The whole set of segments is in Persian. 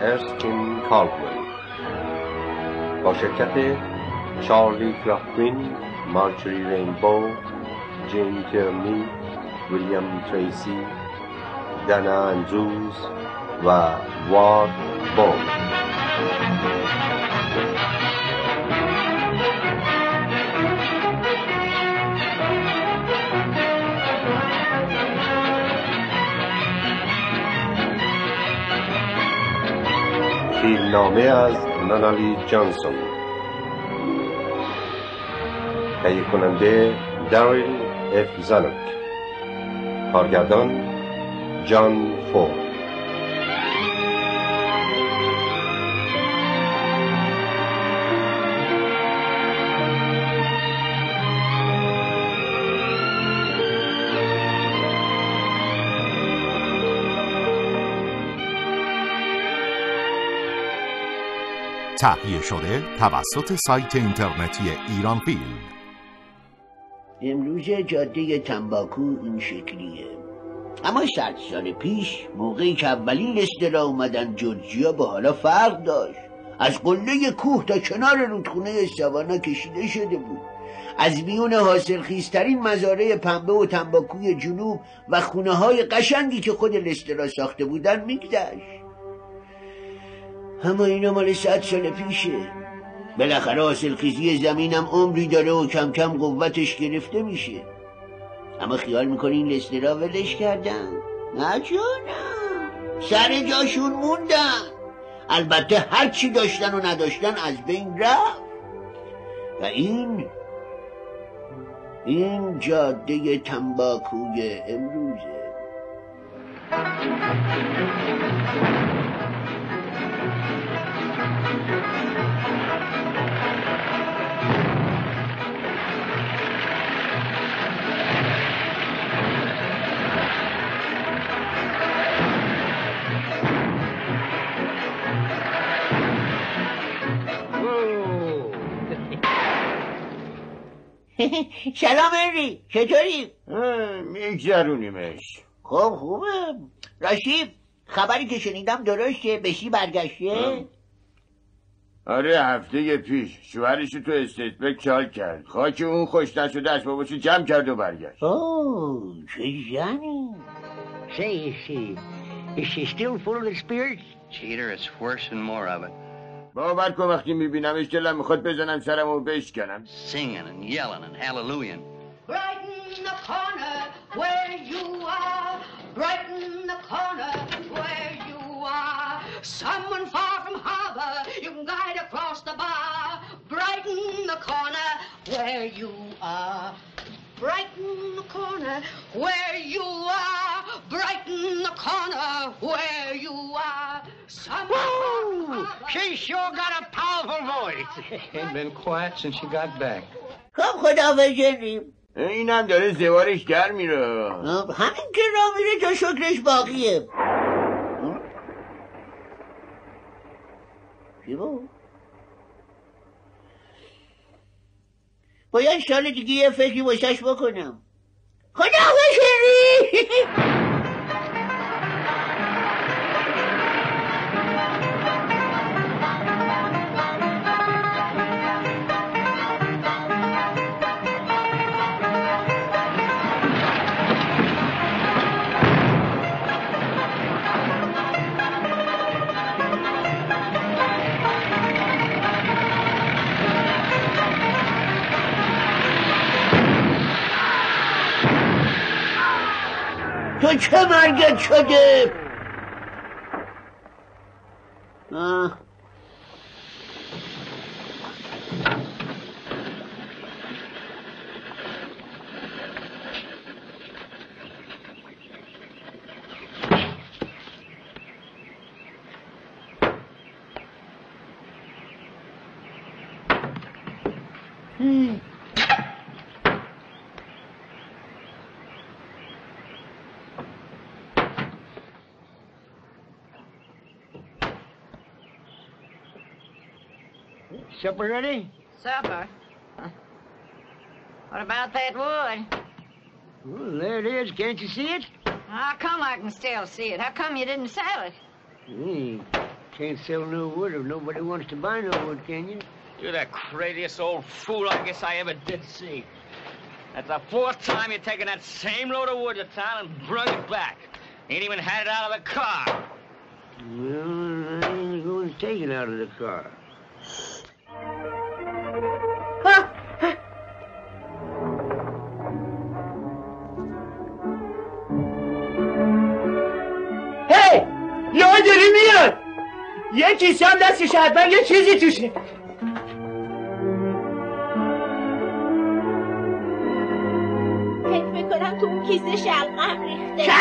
ارسکین کالمن با شرکت چارلی کلافتین مارجری رینبو جین کرمی ویلیام تریسی دانا اندروز و وارد بوم فیلمنامه از نانالی جانسون. تهیه کننده داریل اف زانوک. کارگردان جان فورد. تهیه شده توسط سایت اینترنتی ایران فیلم. امروز جاده تنباکو این شکلیه. اما صد سال پیش موقعی که اولین لسترا اومدن جورجیا به حالا فرق داشت. از قله کوه تا کنار رودخونه سوانا کشیده شده بود. از میون حاصل خیزترین مزارع پنبه و تنباکوی جنوب و خونه های قشنگی که خود لسترا ساخته بودن میگذشت. اما اینا مال صد سال پیشه. بالاخره حاصل خیزی زمینم عمری داره و کم کم قوتش گرفته میشه. اما خیال می‌کنی این لسترا ولش کردن نه جانم. سر جاشون موندن البته هر چی داشتن و نداشتن از بین رفت. و این این جاده تنباکوی امروزه. سلام هنری چطوری؟ میگذرونیمش. خب خوبه. راشی خبری که شنیدم درسته. بشی برگشته؟ آره هفته پیش. شوهرش تو استیتبک چال کرد. خاک اون خوش نشده از باباشو جمع کرد و برگشت. اوه چه زنی Say, is she, is she still full of the spirits? Cheater, it's worse and more of it. باور کن وقتی میبینمش دلم میخواد بزنم سرم و بشکنم Singing and yelling and hallelujah. Brighten the corner where you are. Brighten the corner where you are. Someone far from harbor you can guide across the bar. Brighten the corner where you are. Brighten the corner where you are. Brighten the corner where you are. From Woo! She sure got a powerful voice. Ain't been quiet since she got back. خب خدا هنری اینم داره زوارش در میره همین که را میره تا شکرش باقیه چی بود؟ باید سال دیگه یه فکری واسش بکنم خدا هنری تو چه مرگت شده آه. Supper ready? Supper? Huh. What about that wood? Well, there it is. Can't you see it? How come I can still see it? How come you didn't sell it? You can't sell no wood if nobody wants to buy no wood, can you? You're the craziest old fool I guess I ever did see. That's the fourth time you're taking that same load of wood to town and brung it back. Ain't even had it out of the car. Well, I ain't going to take it out of the car. داری میاد. یه کیسه هم دستش حتما یه چیزی توشه. فکر می‌کنم تو اون کیسه شلغم ریخته.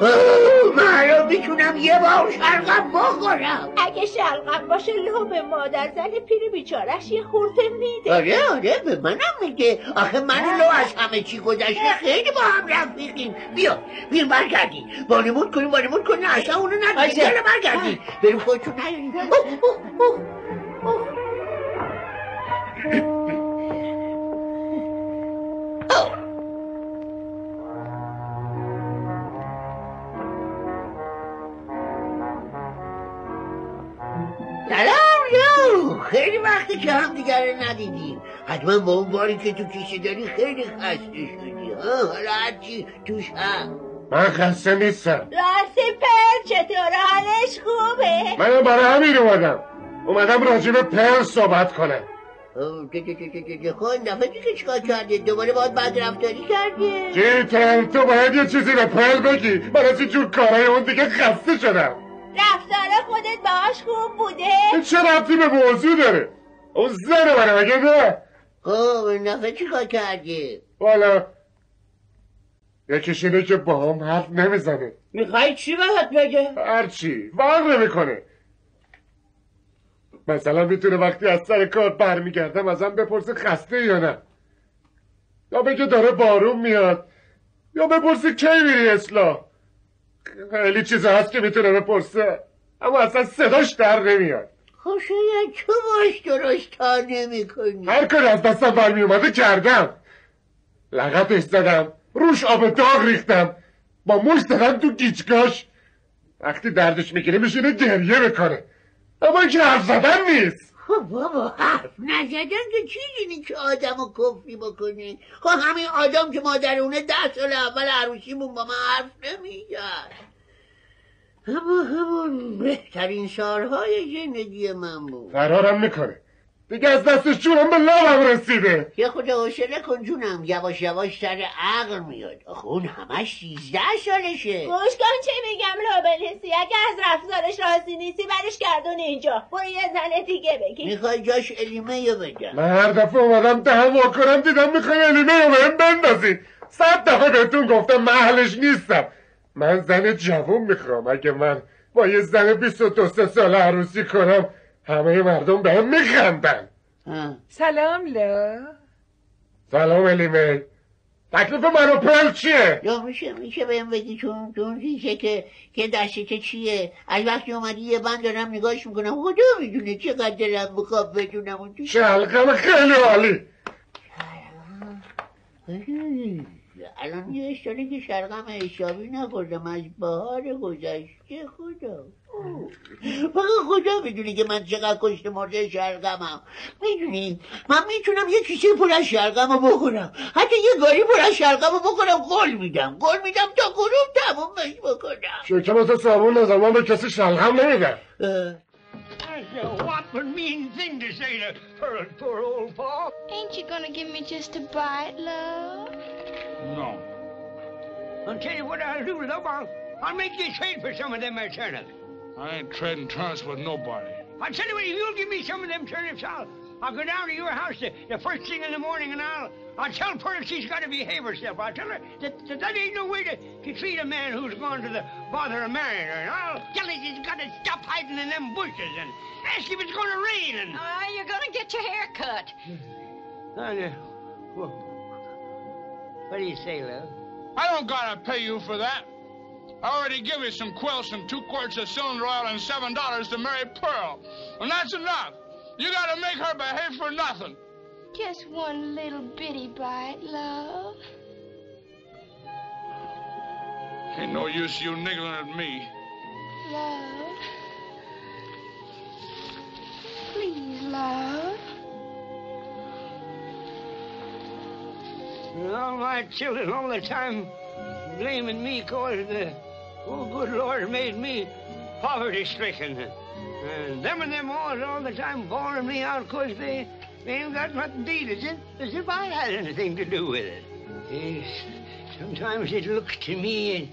اوه، من می‌تونم یه بار شلغم بخورم. اگه شلغم باشه لو به مادر زن پیر بیچارش یه خورده میده. آره آره به منم میگه. آخه من لو از همه چی گذشته خیلی با هم رفیقیم بیا بیا برگردیم بانیمون کنیم بانیمون کنیم. اصلا اونو نداریم یالا برگردیم بریم خودتون نیاریم که هم دیگر رو ندیدیم حتما با اون باری که تو کیسه داری خیلی خسته شدی ها؟ حالا هرچی توش هم من خسته نیستم. راستی پر چطور؟ حالش خوبه؟ منم برای همین اومدم. اومدم راجع به پر صحبت کنم. ده. خب دفعه دیگه چیکار کرده دوباره باید بد رفتاری کرده جیتر تو باید یه چیزی به پر بگی. من از این جور کارهای اون دیگه خسته شدم. رفتار خودت باهاش خوب بوده؟ این چه ربطی به موضوع داره؟ اون زن منه مگه نه؟ خب این دفعه چیکار کرده والا یکیش اینه که با هم حرف نمی‌زنه. می‌خوای چی بهت بگه؟ هرچی فرق نمی‌کنه. مثلا می‌تونه وقتی از سر کار برمیگردم ازم بپرسه خسته یا نه. یا بگه داره بارون میاد یا بپرسه کی میری اصلاح. خیلی چیزا هست که می‌تونه بپرسه اما اصلا صداش در نمیاد. شاید تو باش درست تا نمی کنی هر کاری از دستم برمی اومده کردم. لغتش زدم روش آب داغ ریختم. با موش زدم تو گیچگاش وقتی دردش می‌گیره میشینه گریه می‌کنه. اما این که حرف زدن نیست. خب بابا حرف نزدن که چیزی که آدم رو کفری بکنی؟ خب همین آدم که مادرونه ده سال اول عروسیمون با من حرف نمی‌زد. اما همون بهترین سالهای زندگی من بود. فرارم می‌کنه. دیگه از دستش جونم به لبم رسیده. یه خود حوصله کن جونم. یواش یواش سر عقل میاد. آخه اون همش سیزده سالشه. گوش کن چه میگم لوبلیسی اگه از رفتارش راضی نیستی برش گردون اینجا. برو یه زن دیگه بگی. می‌خوای جاش الیمه یا بدم. من هر دفعه اومدم دهم وا کنم دیدم می‌خوای الیمه رو بهم بندازی. صد دفعه بهتون گفتم من اهلش نیستم. من زن جوون می‌خوام اگه من با یه زن 22 سه سال عروسی کنم همه مردم بهم میخندن. سلام لا سلام الیمه تکلیف من و پل چیه؟ یا میشه میشه بهم بگی چون چون چیزه که که دستت چیه؟ از وقتی اومدی یه بند دارم نگاهش می‌کنم. خدا می‌دونه چقدر دلم می‌خواد بدونم. اون تو شلقم خیلی عالی الان یه اشتاله که شرقم حسابی نخوردم از بهار گذشته خدا. فقط خدا می‌دونی که من چقدر کشت مرده شرقمم می‌دونی؟ من می‌تونم یه کیسه پر از شرقم رو بخورم. حتی یه گاری پر از شرقم رو بخورم قول میدم. قول میدم تا غروب تمومش بکنم. شکم تو صابون نزن من به کسی شلغم نمیدم That's a whopping mean thing to say to poor, poor old Paul. Ain't you gonna give me just a bite, love? No. I'll tell you what I'll do, love. I'll, I'll make you trade for some of them there turnips. I ain't trading turnips with nobody. I'll tell you what, if you'll give me some of them turnips, I'll, I'll go down to your house the, the first thing in the morning and I'll, I'll tell Pearl she's got to behave herself. I'll tell her that, that that ain't no way to, to treat a man who's gone to the bother of marrying her. And I'll tell her she's got to stop hiding in them bushes and ask if it's going to rain and... Ah, you're gonna get your hair cut. And, uh, well, what do you say, love? I don't gotta pay you for that. I already give you some quilts and two quarts of cylinder oil and seven dollars to marry Pearl. And that's enough. You gotta make her behave for nothing. Just one little bitty bite, love. Ain't no use you niggling at me. love. Please, love. And all my children all the time blaming me cause the oh good Lord made me poverty stricken. And them and them all all the time bawling me out cause they, they ain't got nothing to eat as if, as if I had anything to do with it. Yes, sometimes it looks to me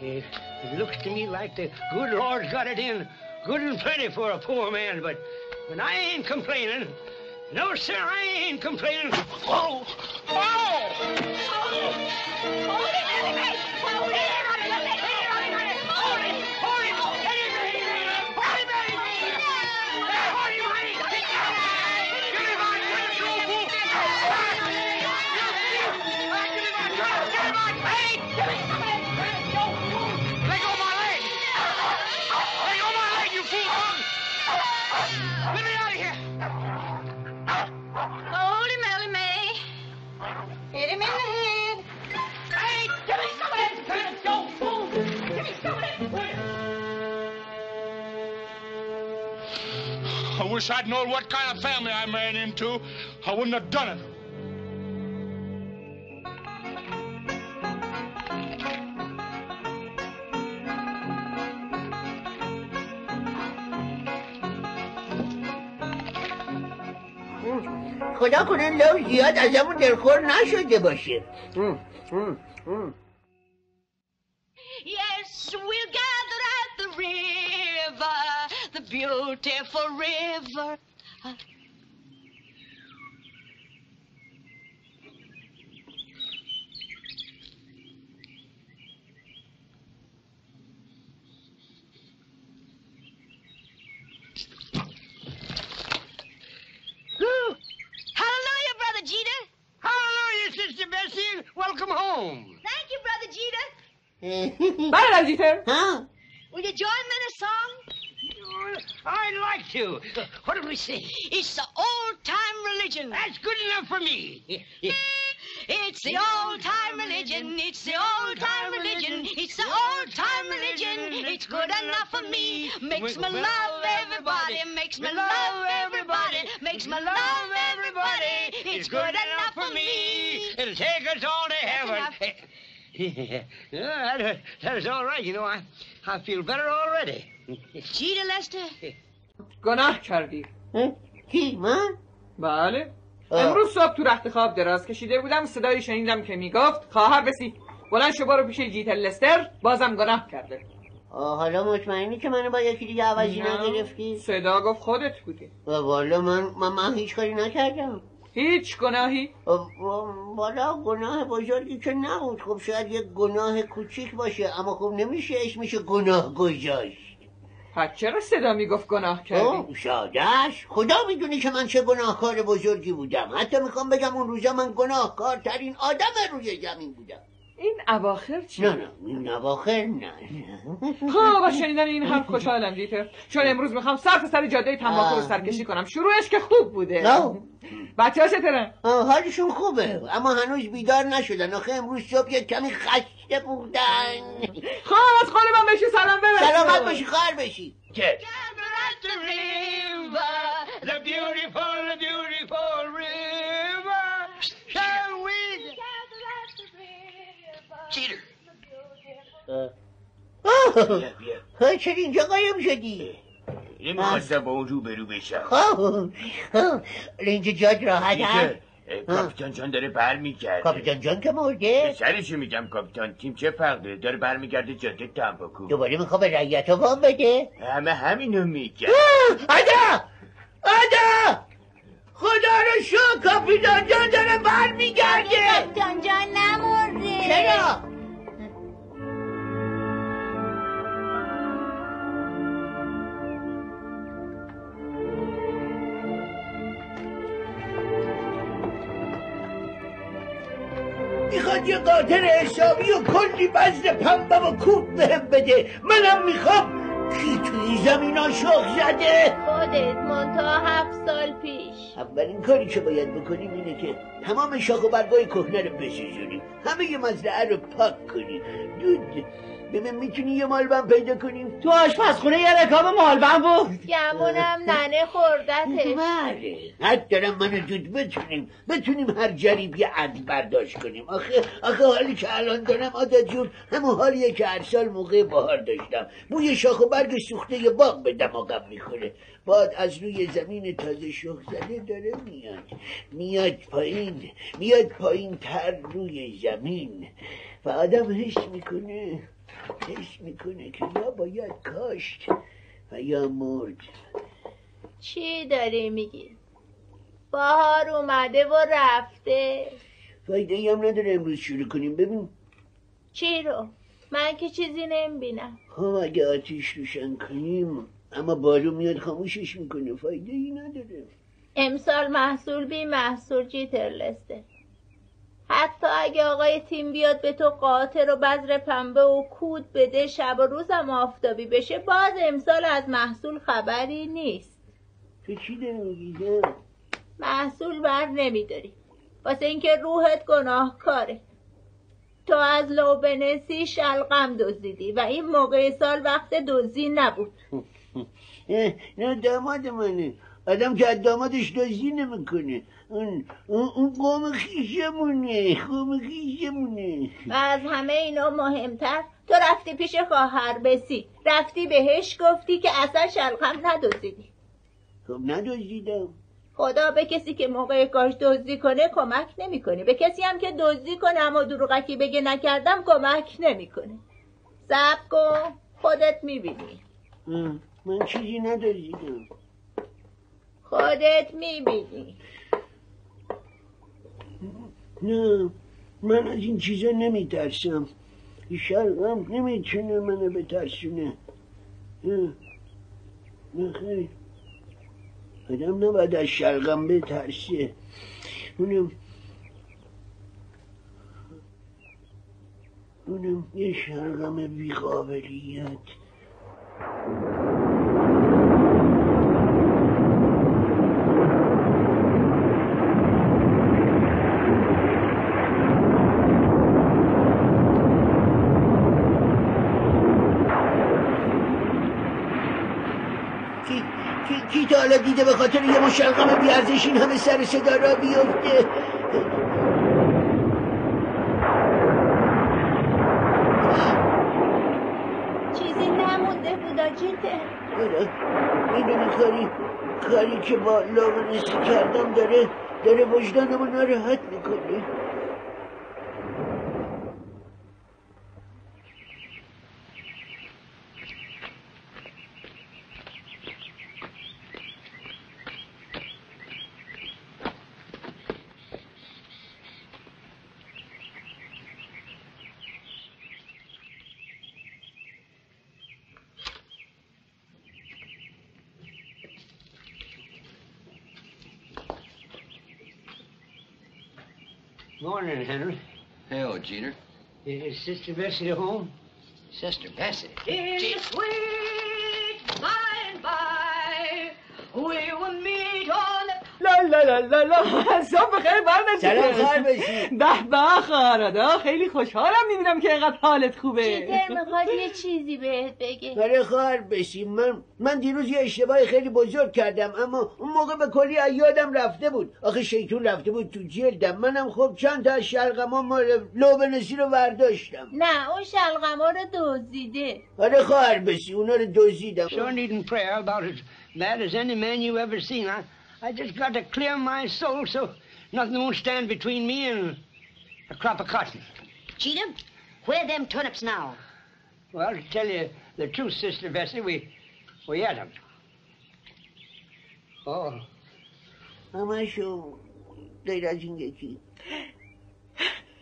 it, it looks to me like the good Lord's got it in good and plenty for a poor man, but but I ain't complaining. No, sir, I ain't complaining. Oh! Oh! Oh! Oh, you wish I'd known what kind of family I married into. I wouldn't have done it. خدا کنه لو زیاد ازمون دلخور نشده باشه Yes, we'll beautiful river. Hallelujah, Brother Jeter. Hallelujah, Sister Bessie. Welcome home. Thank you, Brother Jeter. بله جیتر ها Will you join me in a song? I'd like to. What did we say? It's the old-time religion. That's good enough for me. It's the old-time religion. It's the old-time religion. It's the old-time religion. It's good enough for me. Makes me love everybody. Makes me love everybody. Makes me love everybody. It's good enough for me. It'll take us all to heaven. Yeah, that, that is all right. You know, I, I feel better already. Jeter Lester. گناه کردی کی من؟ بله آه. امروز صبح تو رخت خواب دراز کشیده بودم صدایی شنیدم که می‌گفت خواهر بسی بلند شو برو پیش جیتر لستر بازم گناه کرده آه، حالا مطمئنی که منو با یکی دیگه عوضی. نگرفتی؟ صدا گفت خودت بودی و والا من, من, من هیچ کاری نکردم هیچ گناهی؟ والا گناه بزرگی که نبود. خب شاید یک گناه کوچیک باشه اما خب نمیشه اسمش گناه گذاشت. پس چرا صدا می‌گفت گناه کردی؟ شادش خدا می‌دونی که من چه گناهکار بزرگی بودم. حتی می‌خوام بگم اون روزا من گناهکارترین آدم روی زمین بودم. این اواخر چی؟ نه نه این اواخر نه. ها با شنیدن این حرف خوشحالم جیتر چون امروز می‌خوام سر تا سر جاده تنباکو رو. سرکشی کنم. شروعش که خوب بوده. نه. بچه ها چطورن حالشون خوبه اما هنوز بیدار نشدن. آخه امروز صبح یک کمی خسته بودن. خواهم از خانه من بهش سلام برس سلامت باشی خواهر بشی. the beautiful, the beautiful river. Jeter. آه، ها، چرا اینجا قایم شدی؟ نمی‌خواستم با اون روبرو بشم. خب اینجا جاد راحت هست؟ دیگه کاپیتان جان داره برمیگرده. کاپیتان جان که مرده؟ سرشو میگم کاپیتان؟ تیم چه فرقه داره برمیگرده جاده تنباکو. دوباره میخوا به رعیت ها وام بده؟ همه همینو میگن. آدا آدا خدا رو شو کاپیتان جان داره برمیگرده. کاپیتان جان نمرده. چرا؟ می‌خواد یه قاطر حسابی و کلی بزن پنبه و کوب بهم بده. منم می‌خوام. کی تو این زمین ها شخ زده. خودت منتها هفت سال پیش. اولین کاری که باید بکنیم اینه که تمام شاخ و برگای کهنه رو بسوزونیم. همه ی مزرعه رو پاک کنیم. دود ببین می‌تونی یه مالبن پیدا کنیم؟ تو آشپزخونه یه رکاب مالبن بود. گمونم ننه خوردتش بله. حد دارم من و دود بتونیم. بتونیم هر جریبی عد برداشت کنیم. آخه آخه حالی که الان دارم عادت جون همون حالیه که هر سال موقع بهار داشتم. بوی شاخ و برگ سوخته باغ به دماغم می‌خوره. باد از روی زمین تازه شخ زده داره میاد. میاد پایین. میاد پایین تر روی زمین. و آدم حس می‌کنه حس می‌کنه که یا باید کاشت و یا مرد. چی داری میگی؟ بهار اومده و رفته. فایده ای هم نداره امروز شروع کنیم. ببین. چی رو؟ من که چیزی نمی‌بینم. خب اگه آتیش روشن کنیم اما بارو میاد خاموشش می‌کنه فایده ای نداره. امسال محصول بی محصول جیتر لسته. حتی اگه آقای تیم بیاد به تو قاطر و بذر پنبه و کود بده شب و روزم آفتابی بشه باز امسال از محصول خبری نیست. تو چی داری محصول بر نمیداری. واسه اینکه روحت گناهکاره. تو از لوبنسی شلغم دزدیدی و این موقع سال وقت دزدی نبود. نه داماد منه. آدم که از دامادش دزدی نمی‌کنه. اون اون اون قوم خیشمونه قوم خیشمونه. و از همه اینا مهمتر تو رفتی پیش خواهر بسی. رفتی بهش گفتی که اصلا شلغم ندزدیدی خب ندزدیدم. خدا به کسی که موقع کاش دزدی کنه کمک نمی‌کنه. به کسی هم که دزدی کنه اما دروغکی بگه نکردم کمک نمی‌کنه. صبر کن خودت می‌بینی. من چیزی ندزدیدم خودت می‌بینی. نه من از این چیزا نمیترسم. شرقم نمی‌تونه منو بترسونه. نه نه خیر آدم نباید از شلغم بترسه. اونم اونم یه شلغم بیقابلیت کی کی تا حالا دیده به خاطر یه مشلغم بیارزش این همه سر صدا را بیفته؟ چیزی نمونده بودا جیته آره می‌دونی کاری کاری که با لاغنسی کردم داره داره وجدانمو ناراحت می‌کنه. Morning, Henry. Hello, Jeter. Is Sister Bessie at home? Sister Bessie. In the لا لا لا لا لا صبح بخیر برنامه سلام خواهر بشی؟ به به خواهرادا خیلی خوشحالم می‌بینم که اینقدر حالت خوبه. جیتر می‌خواد یه چیزی بهت بگه؟ آره خواهر بشی. من من دیروز یه اشتباه خیلی بزرگ کردم اما اون موقع به کلی از یادم رفته بود. آخه شیطون رفته بود تو جلدم. منم خب چند تا از شلغما مال لوبنسی رو برداشتم نه اون شلغما رو دزدیده. آره خواهر بشی اونا رو دزدیدم. Sure needing prayer about as bad as any man you ever seen. I, I just got to clear my soul so nothing won't stand between me and a crop of cotton. Cheatham, where them turnips now? Well, to tell you the truth, Sister Bessie, we, we ate them. Oh, همشو غیر از این یکی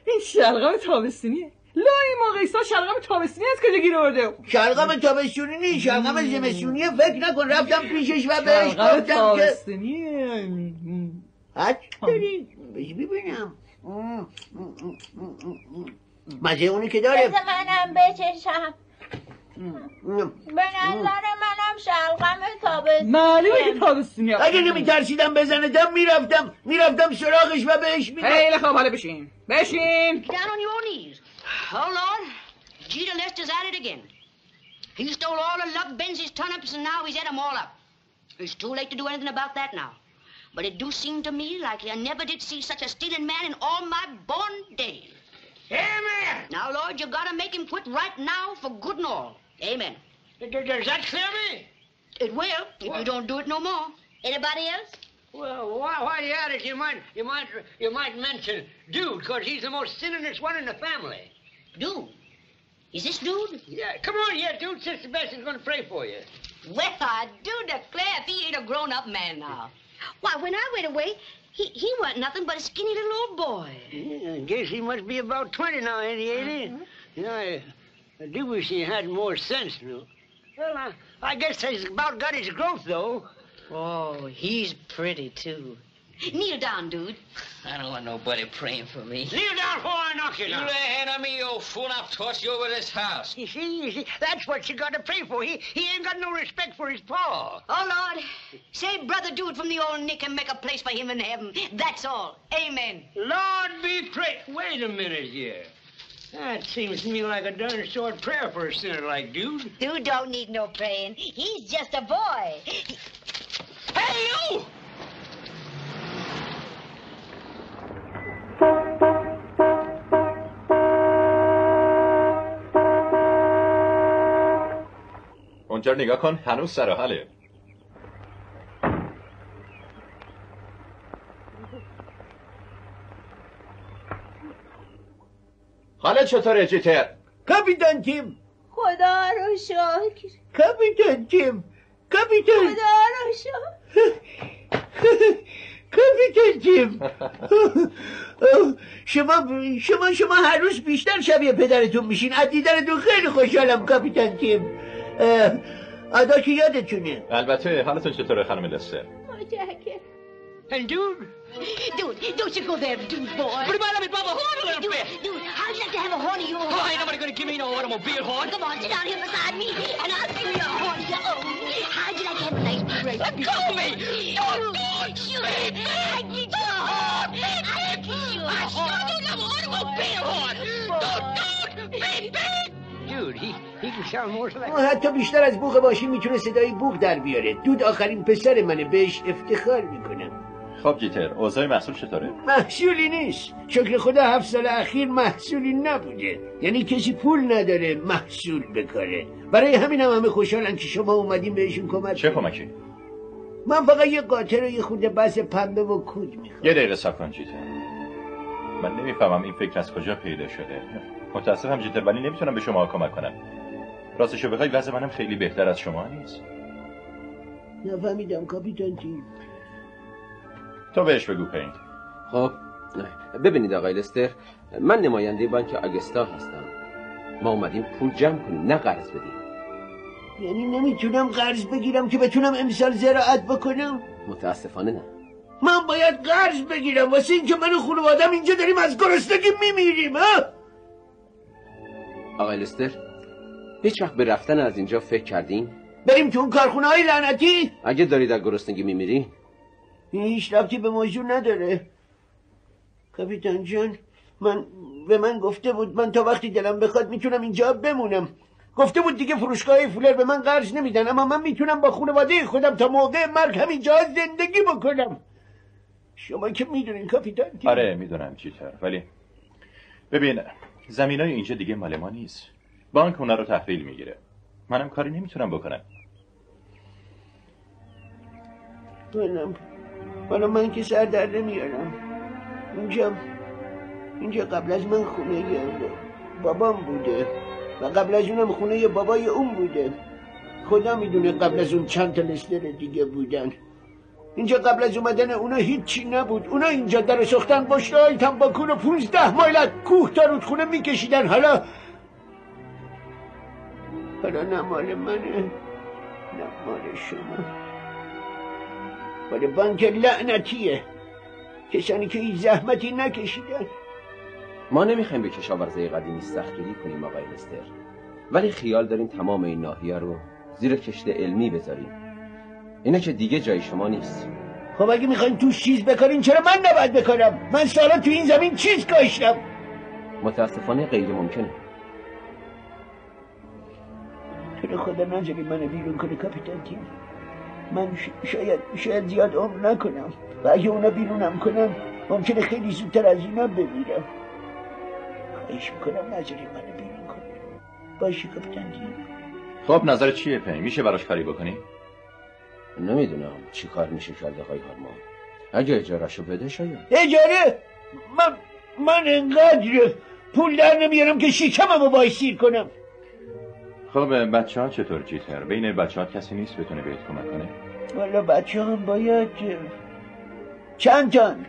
این شلغم تابستونیه لا این موقع ایسا شلغم تابستونی از کجا گیر آورده؟ شلغم تابستونی نیست شلغم زمستونیه. فکر نکن رفتم پیشش و بهش گفتم که داری؟ بهش ببینم مزه اونی که داره. بذار منم بچشم. به نظر منم شلغم تابستونیه معلومه که تابستونیه اگه نمیترسیدم بزندم می‌رفتم. می‌رفتم سراغش و بهش میگم خیلی خوب حالا بشین. بشین. your knees. Oh, Lord, Jeter Lester's at it again. He stole all of Luck Benzie's turnips, and now he's ate 'em all up. It's too late to do anything about that now. But it do seem to me like I never did see such a stealing man in all my born days. Amen. Now, Lord, you gotta make him quit right now for good and all. Amen. Does that clear me? It will, if you don't do it no more. Anybody else? Well, while, while you're at it, you might, you might, you might mention Dude, because he's the most sinningest one in the family. Dude? Is this Dude? Yeah, come on here, Dude. Sister Bessie's going to pray for you. Well, I do declare if he ain't a grown-up man now. Why, when I went away, he, he wasn't nothing but a skinny little old boy. Yeah, I guess he must be about 20 now, ain't he, ain't he? Uh-huh. You know, I, I do wish he had more sense, though. Well, I, I guess he's about got his growth, though. Oh, he's pretty, too. Kneel down, dude. I don't want nobody praying for me. Kneel down before I knock you You lay a hand on me, you old fool, and I'll toss you over this house. You see, you see, that's what you got to pray for. He, he ain't got no respect for his paw. Oh, Lord, save Brother Dude from the old Nick and make a place for him in heaven. That's all. Amen. Lord be praised. Wait a minute here. That seems to me like a darn short prayer for a sinner like Dude. Dude don't need no praying. He's just a boy. Hey, you! اونجا رو نگاه کن هنوز سر حاله حالت چطوره جیتر؟ کاپیتان تیم خدا رو شکر. کاپیتان تیم کاپیتان. خدا رو شکر. کاپیتان تیم شما شما شما هر روز بیشتر شبیه پدرتون میشین. از دیدنتون خیلی خوشحالم کاپیتان تیم اه، ادا که یادتونه البته حالتون چطوره خانم لستر؟ متشکرم And Dude? Dude, don't you go there, dude, boy. What about let me bump a horn a little Dude, bit? dude, how'd you like to have a horn of your own? Oh, ain't nobody gonna give me no automobile horn. Come on, sit down here beside me, and I'll give you a horn of your own. How'd you like to have a nice break? Let go of me! Don't Shoot, I get you a horn. I get you a I horn. sure don't have an automobile horn! Don't, don't! Beep, beep! Dude, he, ما حتی بیشتر از بوق ماشین می‌تونه صدای بوق در بیاره. دود آخرین پسر منه بهش افتخار می‌کنم. خب جیتر اوضاع محصول چطوره؟ محصولی نیست. شکر خدا هفت سال اخیر محصولی نبوده. یعنی کسی پول نداره محصول بکاره. برای همین هم همه خوشحالن که شما اومدین بهشون کمک چه. کمکی؟ من فقط یه قاطر و یه خورده بس پنبه و کود می‌خوام. یه دقیقه صبر کن جیتر من نمی‌فهمم این فکر از کجا پیدا شده. متاسفم جیتر ولی نمی‌تونم به شما کمک کنم. راستشو بخوای وضع منم خیلی بهتر از شما نیست. نفهمیدم کاپیتان تیم تو بهش بگو پین. خب ببینید آقای لستر من نماینده بانک آگستا هستم. ما اومدیم پول جمع کنیم نه قرض بدیم. یعنی نمی‌تونم قرض بگیرم که بتونم امسال زراعت بکنم؟ متاسفانه نه. من باید قرض بگیرم. واسه اینکه من و خانوادم اینجا داریم از گرسنگی میمیریم ها؟ آقای لستر هیچ وقت به رفتن از اینجا فکر کردین؟ بریم تو اون کارخونه های لعنتی. اگه دارید از گرسنگی میمیری؟ این هیچ ربطی به موضوع نداره. کاپیتان جان من به من گفته بود من تا وقتی دلم بخواد می‌تونم اینجا بمونم. گفته بود دیگه فروشگاه فولر به من قرض نمیدن اما من می‌تونم با خانواده خودم تا موقع مرگ همینجا زندگی بکنم. شما که می‌دونین کاپیتان. آره می‌دونم جیتر ولی ببین زمین های اینجا دیگه مال ما نیست. بانک اونا رو تحویل می‌گیره. منم کاری نمی‌تونم بکنم. منم حالا من که سر در نمیارم. اینجا اینجا قبل از من خونه بابام بوده. و قبل از اونم خونه بابای اون بوده. خدا می‌دونه قبل از اون چند تا لستر دیگه بودن. اینجا قبل از اومدن اونا هیچی نبود. اونا اینجا در سختن باشته های تنباکو رو پونزده مایل از کوه تا رودخونه میکشیدن. حالا حالا نه مال منه نه مال شما. مال بانک لعنتیه. کسانی که هیچ زحمتی نکشیدن. ما نمی‌خوایم به کشاورزی قدیمی سختگیری کنیم آقای لستر ولی خیال داریم تمام این ناحیه رو زیر کشت علمی بذاریم. اینا که دیگه جای شما نیست. خب اگه می‌خواین توش چیز بکارین چرا من نباید بکنم؟ من سالا تو این زمین چیز کاشتم متاسفانه غیر ممکنه. تو رو خدا نذاری منو بیرون کنه کاپیتان تیم. من ش- شاید شاید زیاد عمر نکنم و اگه اونا بیرونم کنم ممکنه خیلی زودتر از اینا بمیرم. خواهش می‌کنم نذاری منو بیرون کنه. باشی کاپیتان تیم. خب نظر چیه پی؟ میشه براش کاری بکنی؟ نمی‌دونم. چی کار میشه کرد آقای هارمان؟ اگه اجارهشو بده شاید. اجاره؟ من من انقدر پول در نمیارم که شکممو باش سیر کنم. خب بچه ها چطور جیتر؟ بین بچه ها کسی نیست بتونه بهت کمک کنه؟ والا بچه هم باید چند تان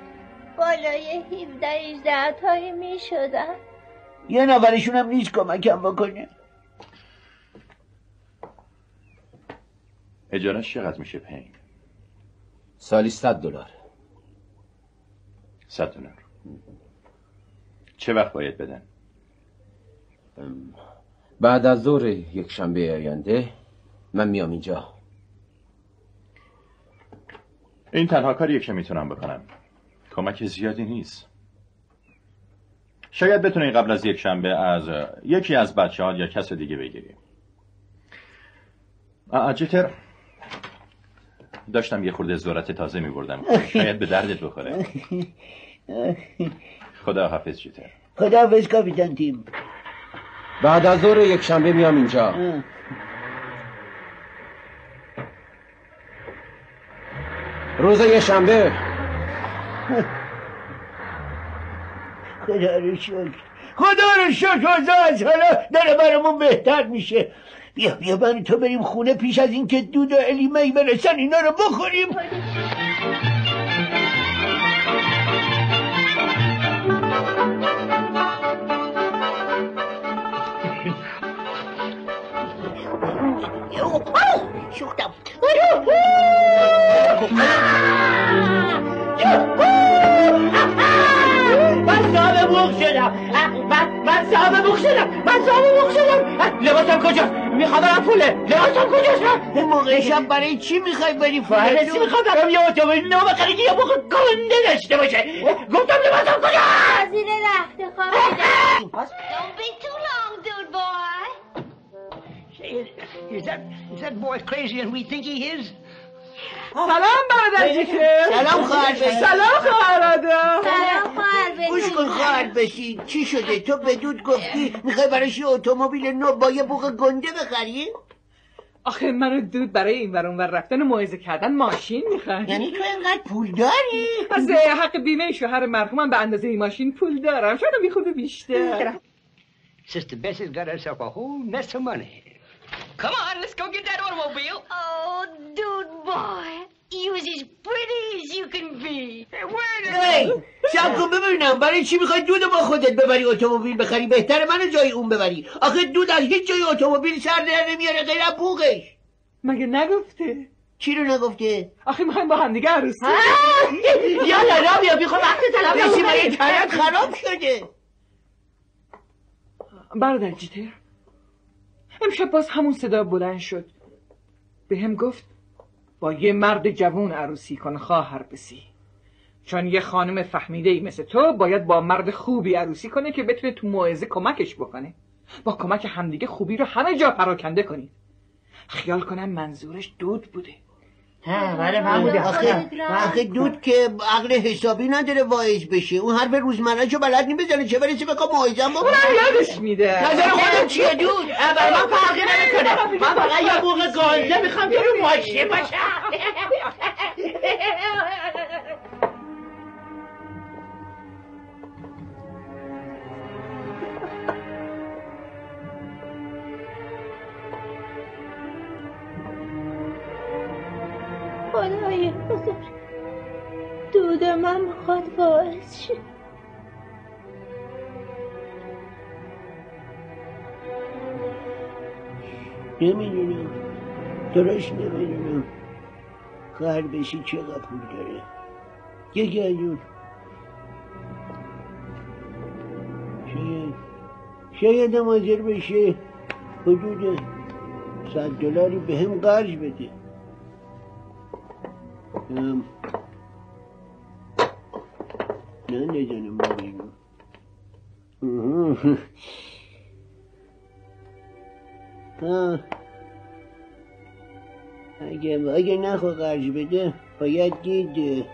بالای 17 18 تایی می شدن یه نفرشون هم نیست کمکم بکنه. اجارش چقدر میشه پی سالی صد دلار. صد دلار. چه وقت باید بدن؟ بعد از ظهر یک شنبه آینده من میام اینجا. این تنها کاریه که می‌تونم بکنم. کمک زیادی نیست. شاید بتونی قبل از یک شنبه از یکی از بچه ها یا کس دیگه بگیری جیتر. داشتم یه خورده ذرت تازه میبردم. شاید به دردت بخوره. خدا حافظ جیتر. خدا حافظ کاپیتان تیم. بعد از ظهر یک شنبه میام اینجا. اه. روز یه شنبه. خدا رو شکر. خدا رو شکر اوضاع از حالا داره برامون بهتر میشه. بیا بیا من تو بریم خونه. پیش از اینکه دود و الیمه برسن اینا رو بخوریم. شوختم من صاحب بوق شدم. من من صاحب بوق شدم. من صاحب بوق شدم. لباسم کجاست؟ می‌خوام برم پوله. لباسم کجاست؟ به موقع شب برای چی می‌خوای بری چی می‌خوام برم؟ یه اتومبیل نو بخری که یه بوق گنده داشته باشه. گفتم لباسم کجاست؟ زیر رخت خوابیدم. Don't be too long, dude boy. Is that is that boy crazy and we think he is? سلام برادر جیکر سلام خواهر بشی سلام خواهرادم سلام خواهر گوش کن خواهر بشی چی شده تو به دود گفتی می‌خوای براش یه اتومبیل نو با یه بوق گنده بخری آخه منو دود برای این ور اونور رفتن و موعظه کردن ماشین می‌خواد یعنی تو اینقدر پول داری از حق بیمه شوهر مرحومم به اندازه این ماشین پول دارم شاید میخوده بیشتر Sister Bessie's got herself a whole mess of money. Come on, let's go get that automobile. Oh, dude boy. You was as pretty as you can be. هی سب کن ببینم. برای چی می‌خوای دودو با خودت ببری اتومبیل بخری؟ بهتر منو جای اون ببری. آخه دود از هیچ جای اتومبیل سر در نمیاره غیر از بوقش. مگه نگفته؟ چی رو نگفته؟ آخه می‌خوایم با هم دیگه عروسی. یالا را بیا بیخوا وقت طلب برای ترک خراب شده. برادر جیتر امشب باز همون صدا بلند شد. به هم گفت با یه مرد جوون عروسی کن خواهر بسی چون یه خانم فهمیده ای مثل تو باید با مرد خوبی عروسی کنه که بتونه تو موعظه کمکش بکنه. با کمک همدیگه خوبی رو همه جا پراکنده کنید. خیال کنم منظورش دود بوده. ها بله من بوده آخه آخه دود که عقل حسابی نداره واعظ بشه. اون حرف روزمره جو بلد نیم بزنه چه برسه بکن موعظه هم بکنه یادش میده. نظر خودم چیه دود؟ برای من فرقی نمی‌کنه. من فقط یه بوق گنده می‌خوام که رو ماشین باشم. خدای بزرگ دود من می‌خواد باعث شه. نمی‌دونم. درست نمی‌دونم. خواهر بشی چقدر پول داره؟ از اون شاید شاید هم حاضر بشه. حدود صد دلاری به هم قرض بده. ام، نه بیرون آها. آه، اگه اگه نخوا قرض بده باید دید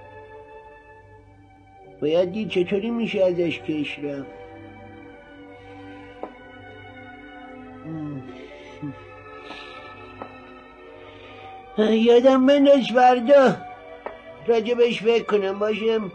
باید دید چطوری میشه ازش کش رفت یادم بنداز فردا راجبش فکر کنم باشم.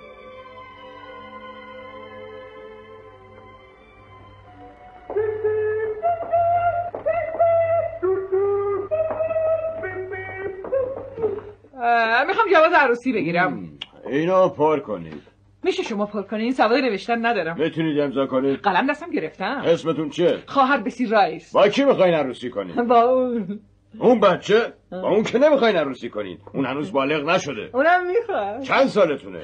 می‌خوام جواز عروسی بگیرم. اینو پر کنید. میشه شما پر کنین سواد نوشتن ندارم. بتونید امضا کنید. قلم دستم گرفتم. اسمتون چیه؟ خواهر بسی رئیس. با کی می‌خواین عروسی کنید؟ با اون. اون بچه؟ با اون که نمی‌خواین عروسی کنید اون هنوز بالغ نشده. اونم می‌خواد. چند سالتونه؟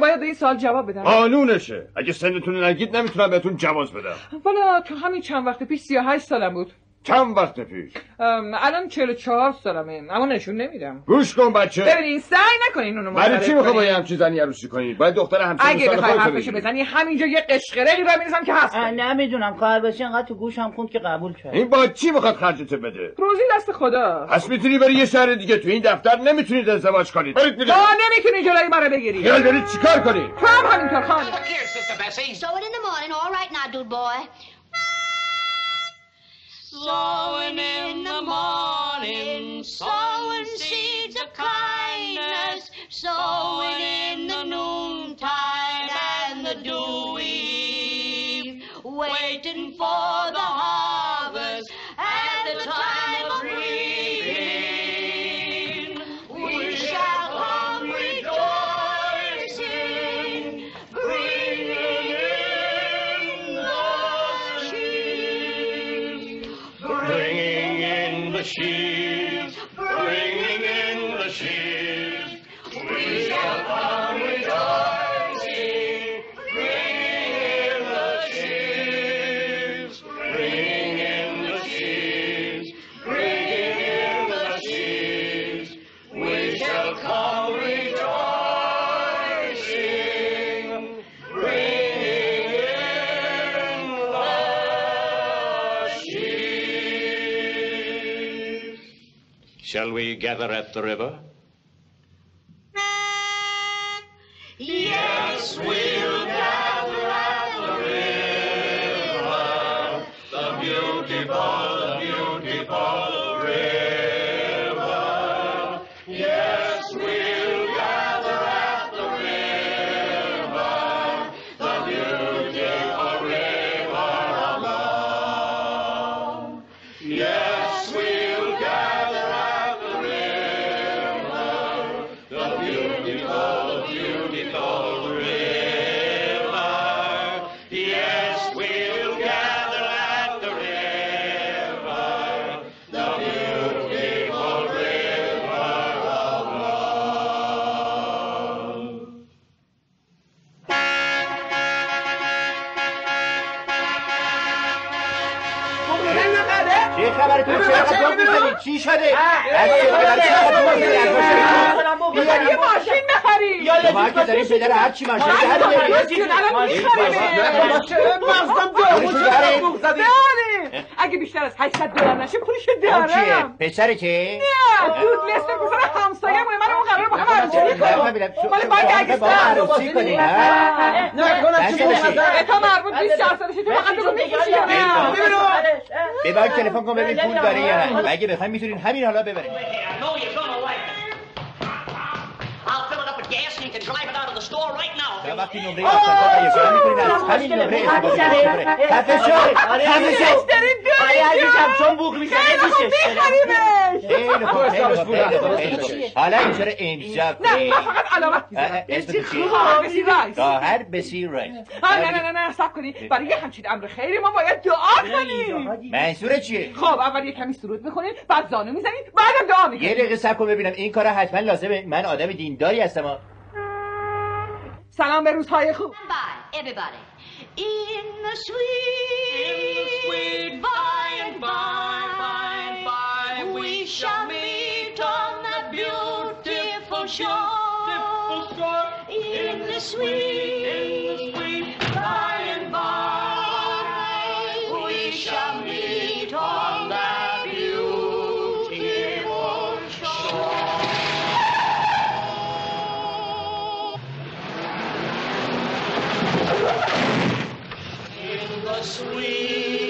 باید به این سال جواب بدم. قانونشه. اگه سنتون نگید نمی‌تونم بهتون جواز بدم. والا تو همین چند وقت پیش 38 سالم بود. چند وقت پیش؟ الان 44 سالمه. اما نشون نمیدم. گوش کن بچه. ببینین سعی نکنین اونو برای چی می‌خوای همچین زنی عروسی کنید باید دختر همسن اگه بخوای حرفشو. بزنی همینجا یه قشقرقی را میریزم که هست. نمی‌دونم خواهر بسی انقدر تو گوشم خوند که قبول کرد این با چی می‌خواد خرجت بده؟ روزی دست خدا. پس می‌تونی بری یه شهر دیگه تو این دفتر نمی‌تونید ازدواج کنید. برید تو بیرون نمی‌تونی جلوی مرا بگیری. خیال دارید چیکار کنید تو هم همینطور خانه Sowing in the morning, sowing seeds of kindness, sowing in the noontide and the dewy, waiting for Shall we gather at the river? Yes, we'll gather at the river, the beautiful, چی شده یه ماشین بخری یا ما که داریم پدر هر چی ماشین در داریم اگه بیشتر از 800 دلار نشه پولش دارم پسر که نه دود مثل پسر همسایه من اون قرار با هم عروسی کنم مال بانک اگه با عروسی کنی نه کنم چی تا مربوط نیست چهار سالشه تو فقط بگو می‌کشی یا نه به بانک تلفن کن ببین پول داره یا نه. اگه بخوایم می‌تونین همین حالا ببرین. تا وقتی نمره آفتابا تهیه می‌تونین از همین نمره استفاده کنین. خفه خفه شو. آره عزیزم چون بوق می‌زنه میشه. خیلی خیلی خوب حالا اینطور امضا نه من فقط علامت می‌زنم؟ خواهر بسی رایس خواهر بسی رایس نه نه نه نه سب کنی. برای یه همچین امر خیری ما باید دعا کنیم. منصور چیه؟ خب اول یه کمی سرود بخونیم بعد زانو می‌زنیم بعدم دعا یه می‌کنیم دقیقه سب کن ببینم این کار حتما لازمه. من آدم دینداری هستم. سلام به روزهای خوب. Bye, everybody. In the sweet, sweet by and by, by and by, we shall meet on that beautiful shore. In the sweet, in the sweet by and by, we shall meet on that beautiful shore. In the sweet.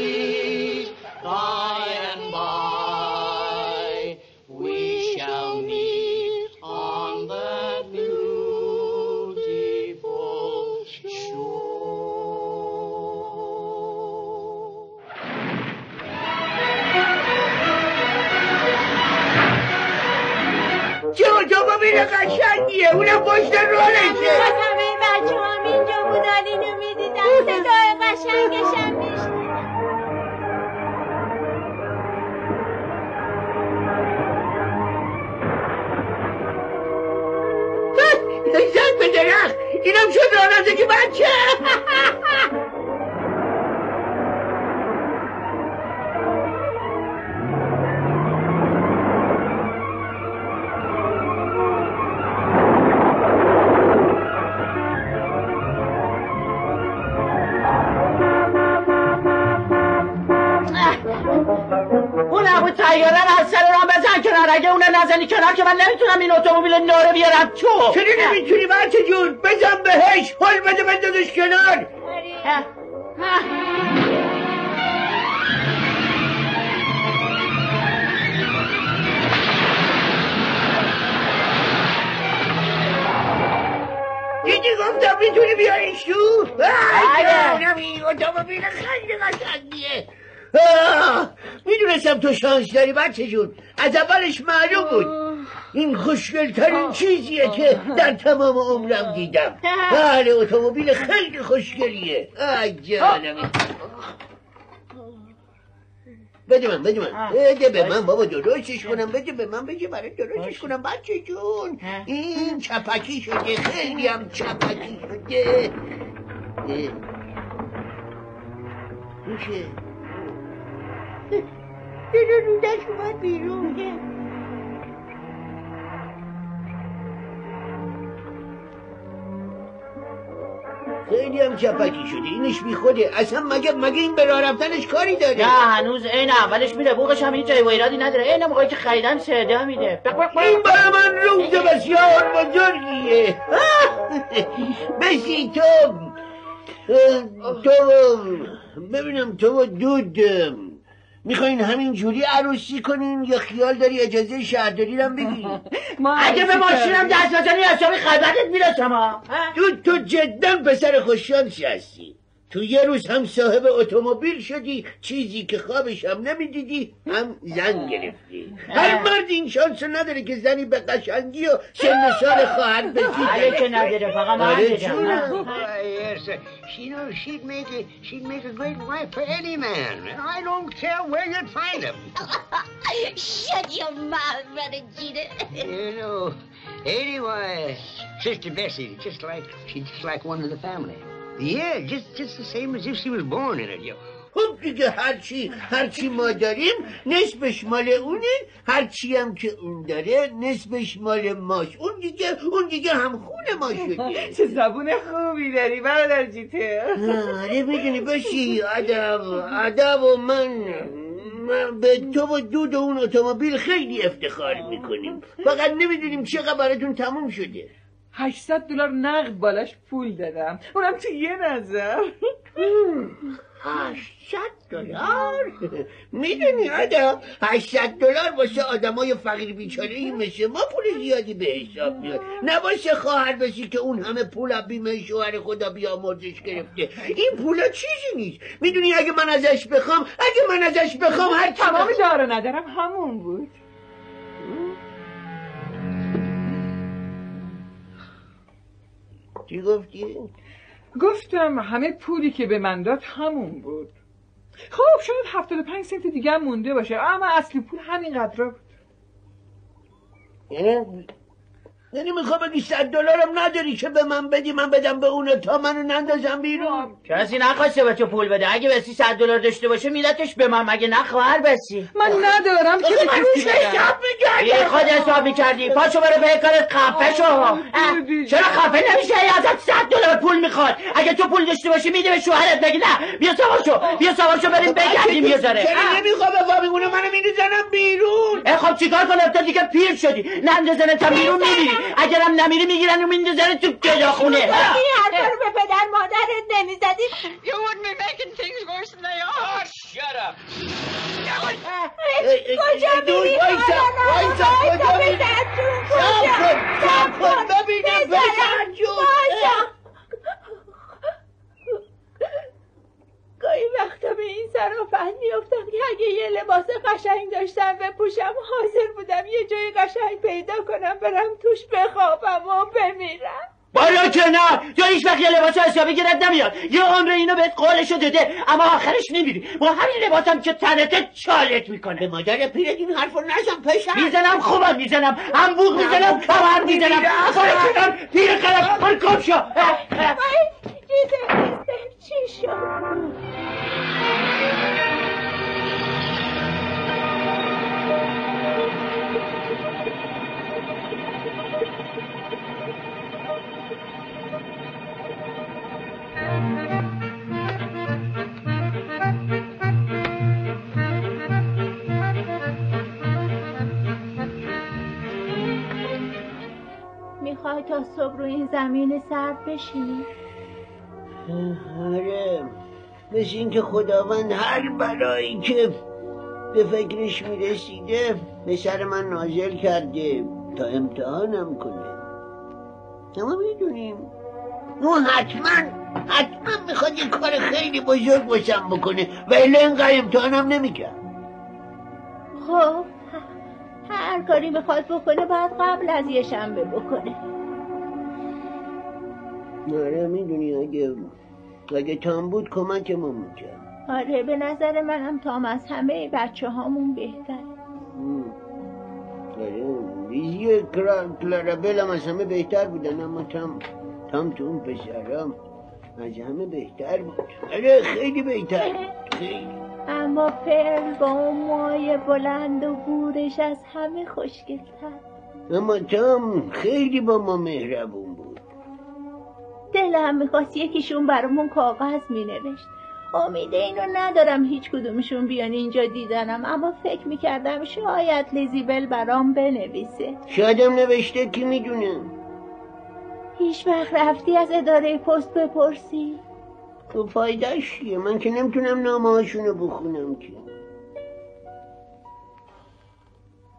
قشنگیه اونم پشت رولشه. همه بچه هم اینجا بودن اینو می‌دیدم صدای قشنگش هم میشنیدم زد به درخت اینم شد راننده که بچه. اگه اون نزنی کنار که من نمی‌تونم این اتومبیل نوره بیارم. تو چرا نمی‌تونی بچه جون؟ بزن بهش. حال بده بندازش کنار. دیدی گفتم می‌تونی بیاریش تو بله. اونم این اتومبیل خیلی قشنگیه. می‌دونستم تو شانس داری بچه جون. از اولش معلوم بود. این خوشگلترین چیزیه که در تمام عمرم دیدم. بله اتومبیل خیلی خوشگلیه. جانم. بده من بده من. بده به من بابا درستش کنم. بده به من بده برای درستش کنم. بچه جون این چپکی شده. خیلی هم چپکی شده. میشه. دیگه رودش اومد بیرون خیلی هم چپکی شده اینش بی خوده. اصلا مگه مگه این به راه رفتنش کاری داره؟ نه هنوز این اولش میره. بوقش هم هیچ جای و ایرادی نداره. این موقعی که خریدن صدا میده. این برای من روز بسیار بزرگیه. بسی تو تو ببینم تو و دود می‌خواین همین جوری عروسی کنین؟ یا خیال داری اجازه شهرداری رو بگیری؟ اگه به ماشینم دست بزنی حسابی خلبتت می‌رسم ها. دود تو جدا پسر خوششانسی هستی. تو یه روز هم صاحب اتومبیل شدی چیزی که خوابش هم نمی‌دیدی هم زن گرفتی هر مرد این شانس رو نداره که زنی به قشنگی و سنسار خواهد بگید آره که نداره فقط آره، من دیدم شیب میگه شیب میگه Wait, wait for any man. I don't care where you'd find him. Shut your mouth, brother Gina. you know, anyway, Sister Bessie, just like, she's just like one of the family. Yeah, just just the same as if she was born in it. You. خب دیگه هرچی هرچی ما داریم نصفش مال اونه هرچی هم که اون داره نصفش مال ماش. اون دیگه اون دیگه هم خون ما شده چه زبون خوبی داری برادر جیته. آره می‌دونی باشی. ادب ادب و من من به تو و دود و اون اتومبیل خیلی افتخار می‌کنیم. فقط نمی‌دونیم چقدر براتون تموم شده. 800 دلار نقد بالاش پول دادم. اونم تو یه نظر. 800 دلار؟ می‌دونی آدم 800 دلار واسه آدمای فقیر بیچاره این مثل ما پول زیادی به حساب میاد. نه واسه خواهر بسی که اون همه پول از بیمه شوهر خدا بیامرزش گرفته. این پولا چیزی نیست. می‌دونی اگه من ازش بخوام اگه من ازش بخوام هر تمام بخوام- دار و ندارم همون بود. چی گفتی؟ گفتم همه پولی که به من داد همون بود. خب شاید 75 سنت دیگه مونده باشه اما اصلی پول همین قدر بود یعنی می‌خوام بگی صد دلارم نداری که به من بدی من بدم به اونو تا منو نندازم بیرون. کسی نخواسته به تو پول بده. اگه بسی 100 دلار داشته باشه میدتش به من. مگه نه خواهر بسی؟ من ندارم که به روش کسی بدم. یه خود حساب می‌کردی پاشو برو به کارت خفه شو. چرا خفه نمیشه ای ازت 100 دلار پول می‌خواد. اگه تو پول داشته باشی میده به شوهرت. بگی نه. بیا سوار شو. بیا سوار شو بریم بگردیم یه ذره. چرا اه. نمی‌خوام بفهمی اونو منو میریزنم بیرون؟ خب چیکار کنم؟ تو دیگه پیر شدی. نندازنت هم بیرون میمیری اگرم نمیری می‌گیرن و میندازن تو گداخونه این حرفا رو به پدر مادرت نمی‌زدی You wouldn't be making things worse than they are. Oh, shut up. کجا میری وایسا وایسا کجا میری سب کن سب کن ببینم پسر جون گاهی وقتا به این صرافت میفتم که اگه یه لباس قشنگ داشتم بپوشم حاضر بودم یه جای قشنگ پیدا کنم برم توش بخوابم و بمیرم. بالا کنار! تو هیچ وقت یه لباس حسابی گیرت نمیاد. یه عمر اینو بهت قولشو داده اما آخرش میمیری با همین لباسم که تنته چالت می‌کنه. به مادر پیرت این حرفو نزن پشم می‌زنم خوبم می‌زنم. هم بوغ می‌زنم کمر می‌زنم. بالا کنار پیر قلم پر کم شو چی شد؟ تا صبح رو این زمین سرد بشینی؟ آره. مثل اینکه خداوند هر بلایی که به فکرش می‌رسیده به سر من نازل کرده. تا امتحانم کنه. اما می‌دونیم. اون حتما حتما می‌خواد یه کار خیلی بزرگ باشم بکنه. و الا اینقدر امتحانم نمی‌کرد. خب هر کاری می‌خواد بکنه باید قبل از یه شنبه بکنه. آره می‌دونی اگه اگه تام بود کمکمون می‌کرد. آره به نظر منم تام از همه بچه هامون بهتر آره کرا- کلارابل هم از همه بهتر بودن اما تام تام تو اون پسرام از همه بهتر بود. آره خیلی بهتر بود خیلی. اما پرل با اون موهای بلند و گورش از همه خوشگلتر. اما تام خیلی با ما مهربون بود. دلم می‌خواست یکیشون برامون کاغذ مینوشت. امید اینو ندارم هیچ کدومشون بیان اینجا دیدنم اما فکر می‌کردم شاید لیزیبل برام بنویسه. شادم نوشته کی می‌دونه؟ هیچ وقت رفتی از اداره پست بپرسی؟ تو فایدهش چیه من که نمی‌تونم نامه هاشونو بخونم که.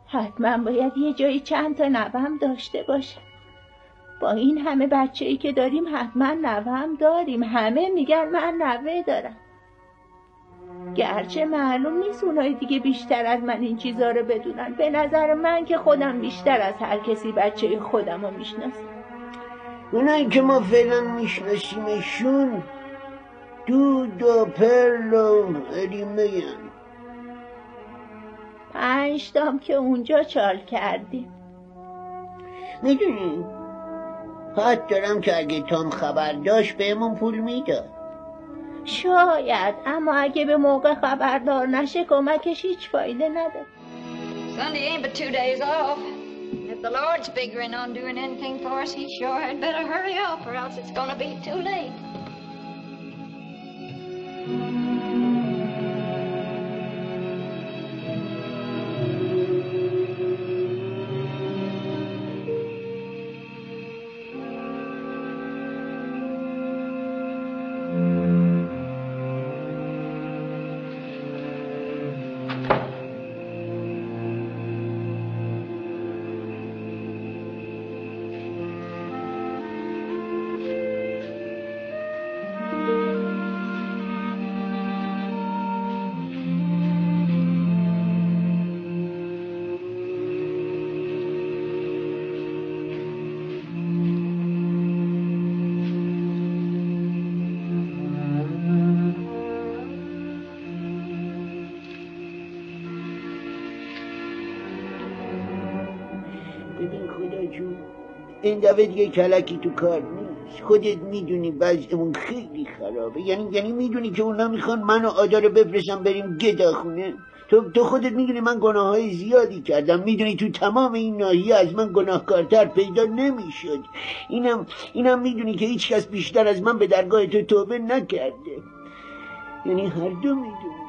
حتما باید یه جایی چند تا نوم داشته باشه با این همه بچه ای که داریم حتما نوم داریم. همه میگن من نوه دارم. گرچه معلوم نیست اونای دیگه بیشتر از من این چیزا رو بدونن. به نظر من که خودم بیشتر از هر کسی بچه خودم رو می‌شناسم. اونایی که ما فعلا میشناسیمشون دود و پرل و اریمه پنج تام که اونجا چال کردیم. می‌دونی حد دارم که اگه تام خبر داشت بهمون پول می‌داد شاید اما اگه به موقع خبردار نشه کمکش هیچ فایده نداره Sunday ain't but two days off. If the Lord's figuring on doing anything for us, he sure had better hurry up or else it's gonna be too late. دفعه دیگه کلکی تو کار نیست. خودت می‌دونی وضعمون خیلی خرابه. یعنی یعنی می‌دونی که اونا می‌خوان من و آدا رو بفرستم بریم گداخونه تو تو خودت می‌دونی من گناه های زیادی کردم. می‌دونی تو تمام این ناحیه از من گناهکارتر پیدا نمی‌شد. اینم اینم می‌دونی که هیچ کس بیشتر از من به درگاه تو توبه نکرده. یعنی هر دو می‌دونی.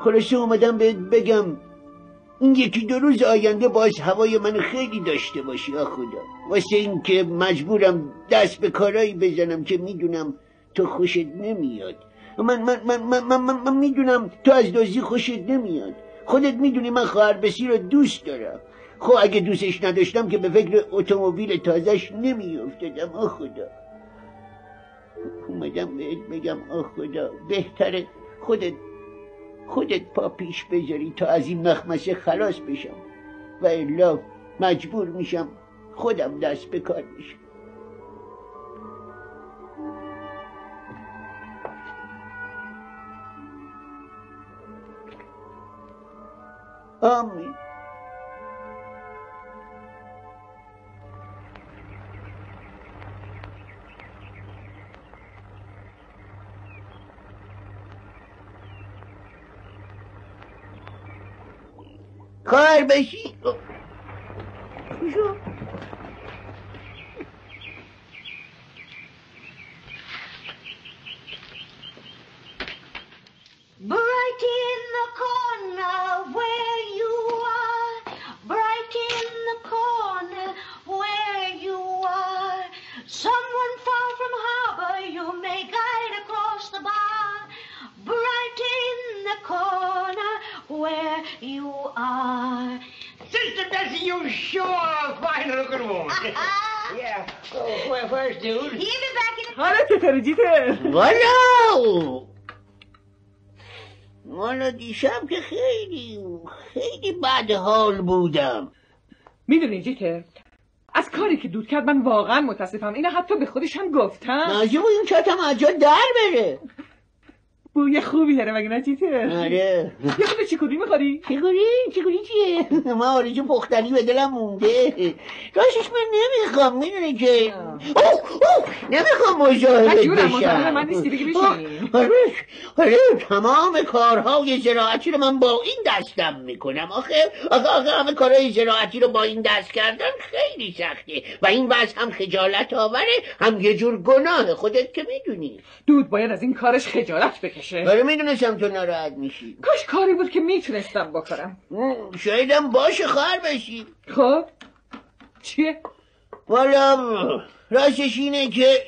خلاصه اومدم بهت بگم این یکی دو روز آینده باز هوای من خیلی داشته باشی خدا. واسه اینکه مجبورم دست به کارایی بزنم که می‌دونم تو خوشت نمیاد. من من من من من, من, من می‌دونم تو از دزدی خوشت نمیاد. خودت می‌دونی من خواهر بسی رو دوست دارم. خب اگه دوستش نداشتم که به فکر اتومبیل تازش نمیافتادم آ خدا. اومدم بهت بگم آ خدا. بهتره خودت خودت پا پیش بذاری تا از این مخمسه خلاص بشم. و الا مجبور میشم خودم دست به کار بشم آمین. کار بشی؟ جیتر؟ والا! والا دیشب که خیلی خیلی بد حال بودم. می‌دونی جیتر از کاری که دود کرد من واقعا متاسفم. اینو حتی به خودش هم گفتم نازی این چتم از جا در بره. بوی خوبی داره مگه نه جیتر آره. یه خود چیکوری می‌خوری؟ چیکوری؟ چیکوری چیه؟ من آرزو پختنی به دلم مونده. راستش من نمی‌خوام می‌دونی که اوه اوه نمی‌خوام مزاحم بشم. من نیستی، بگی اوه، بشین. آره آره تمام کارهای زراعتی رو من با این دستم می‌کنم. آخه آخه آخه همه کارهای زراعتی رو با این دست کردن خیلی سخته. و این وضع هم خجالت آوره هم یه جور گناه. خودت که می‌دونی. دود باید از این کارش خجالت بکشه آره می‌دونستم تو ناراحت میشی. کاش کاری بود که می‌تونستم بکنم شایدم باشه خواهر بشی. خب؟ چیه؟ والا راستش اینه که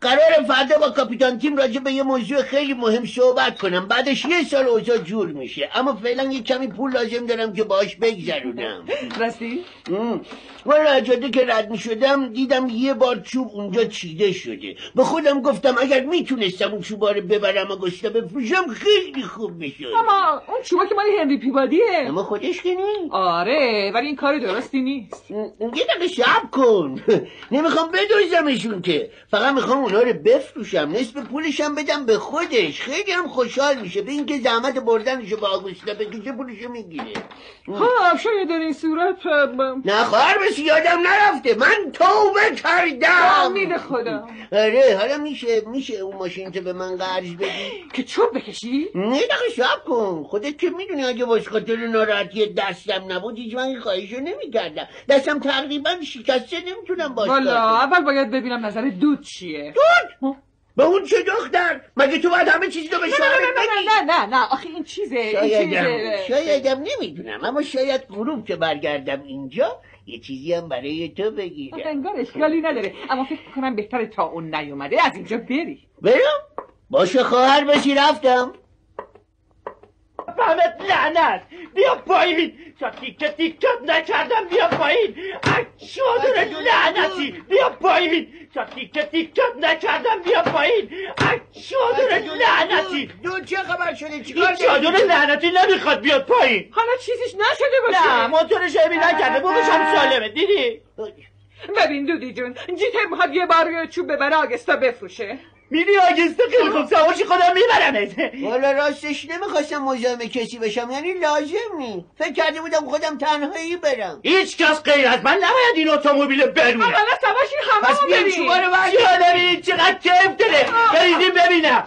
قرار فردا با کاپیتان تیم راجع به یه موضوع خیلی مهم صحبت کنم. بعدش یه سال اوضاع جور میشه. اما فعلا یه کمی پول لازم دارم که باش بگذرونم. راستی؟ والا از جاده که رد می‌شدم دیدم یه بار چوب اونجا چیده شده. به خودم گفتم اگر می‌تونستم اون چوبا رو ببرم و گشته بفروشم خیلی خوب می‌شد. اما اون چوبا که مال هنری پیبادیه اما خودش که نیست. آره ولی این کار درستی نیست. یه دقیقه شب کن. نمی‌خوام بدوزمشون که. فقط می‌خوام اونا رو بفروشم. نصف پولشم بدم به خودش. خیلی هم خوشحال میشه. به اینکه زحمت بردنشو با آگوستا بکشه پولشو می‌گیره. خب شاید در این صورت نه خواهر بسی یادم نرفته. من توبه کردم. امید خدا. آره حالا میشه میشه اون ماشین تو به من قرض بدی؟ که چوب بکشی؟ نه دقیقه شب کن. خودت که می‌دونی اگه باش خاطر ناراحتی دستم نبود هیچ من این خواهشو نمی‌کردم. دستم تقریبا شکسته نمی‌تونم باش والا. اول باید ببینم نظر دود چیه. دود؟ به اون چه دختر؟ مگه تو باید همه چیزی رو به نه شوهرت نه نه بگی نه نه نه. آخه این چیزه این شایدم چیزه. شایدم نمی‌دونم. اما شاید غروب که برگردم اینجا یه چیزی هم برای تو بگیرم. انگار اشکالی نداره. اما فکر کنم بهتره تا اون نیومده از اینجا بری. برم باشه خواهر بشی رفتم. فهمت لعنت. بیا پایین. تا تیکه تیکت نکردم بیا پایین. چادر لعنتی؟ بیا پایین. تا تیکه تیکت نکردم بیا پایین. چادر لعنتی؟ دو چه خبر شده این چیکار چادر لعنتی نمی‌خواد بیاد پایین. حالا چیزیش نشده باشه. نه موتورش همی نکرده. بومش هم سالمه. دیدی؟ ببین دودی جون جیتر می‌خواد یه بار چوب ببره آگستا بفروشه. میری آگستا خیلی خوب سواشی خودم میبرمت. والا راستش نمی‌خواستم مزاحم کسی بشم یعنی لازم نی فکر کرده بودم خودم تنهایی برم. هیچ کس غیر از من نباید این اتومبیل برونه حالا سواشی همه پس بیایم شما رو برداریم. جالبی چقدر کیف داره؟ بریدیم ببینم.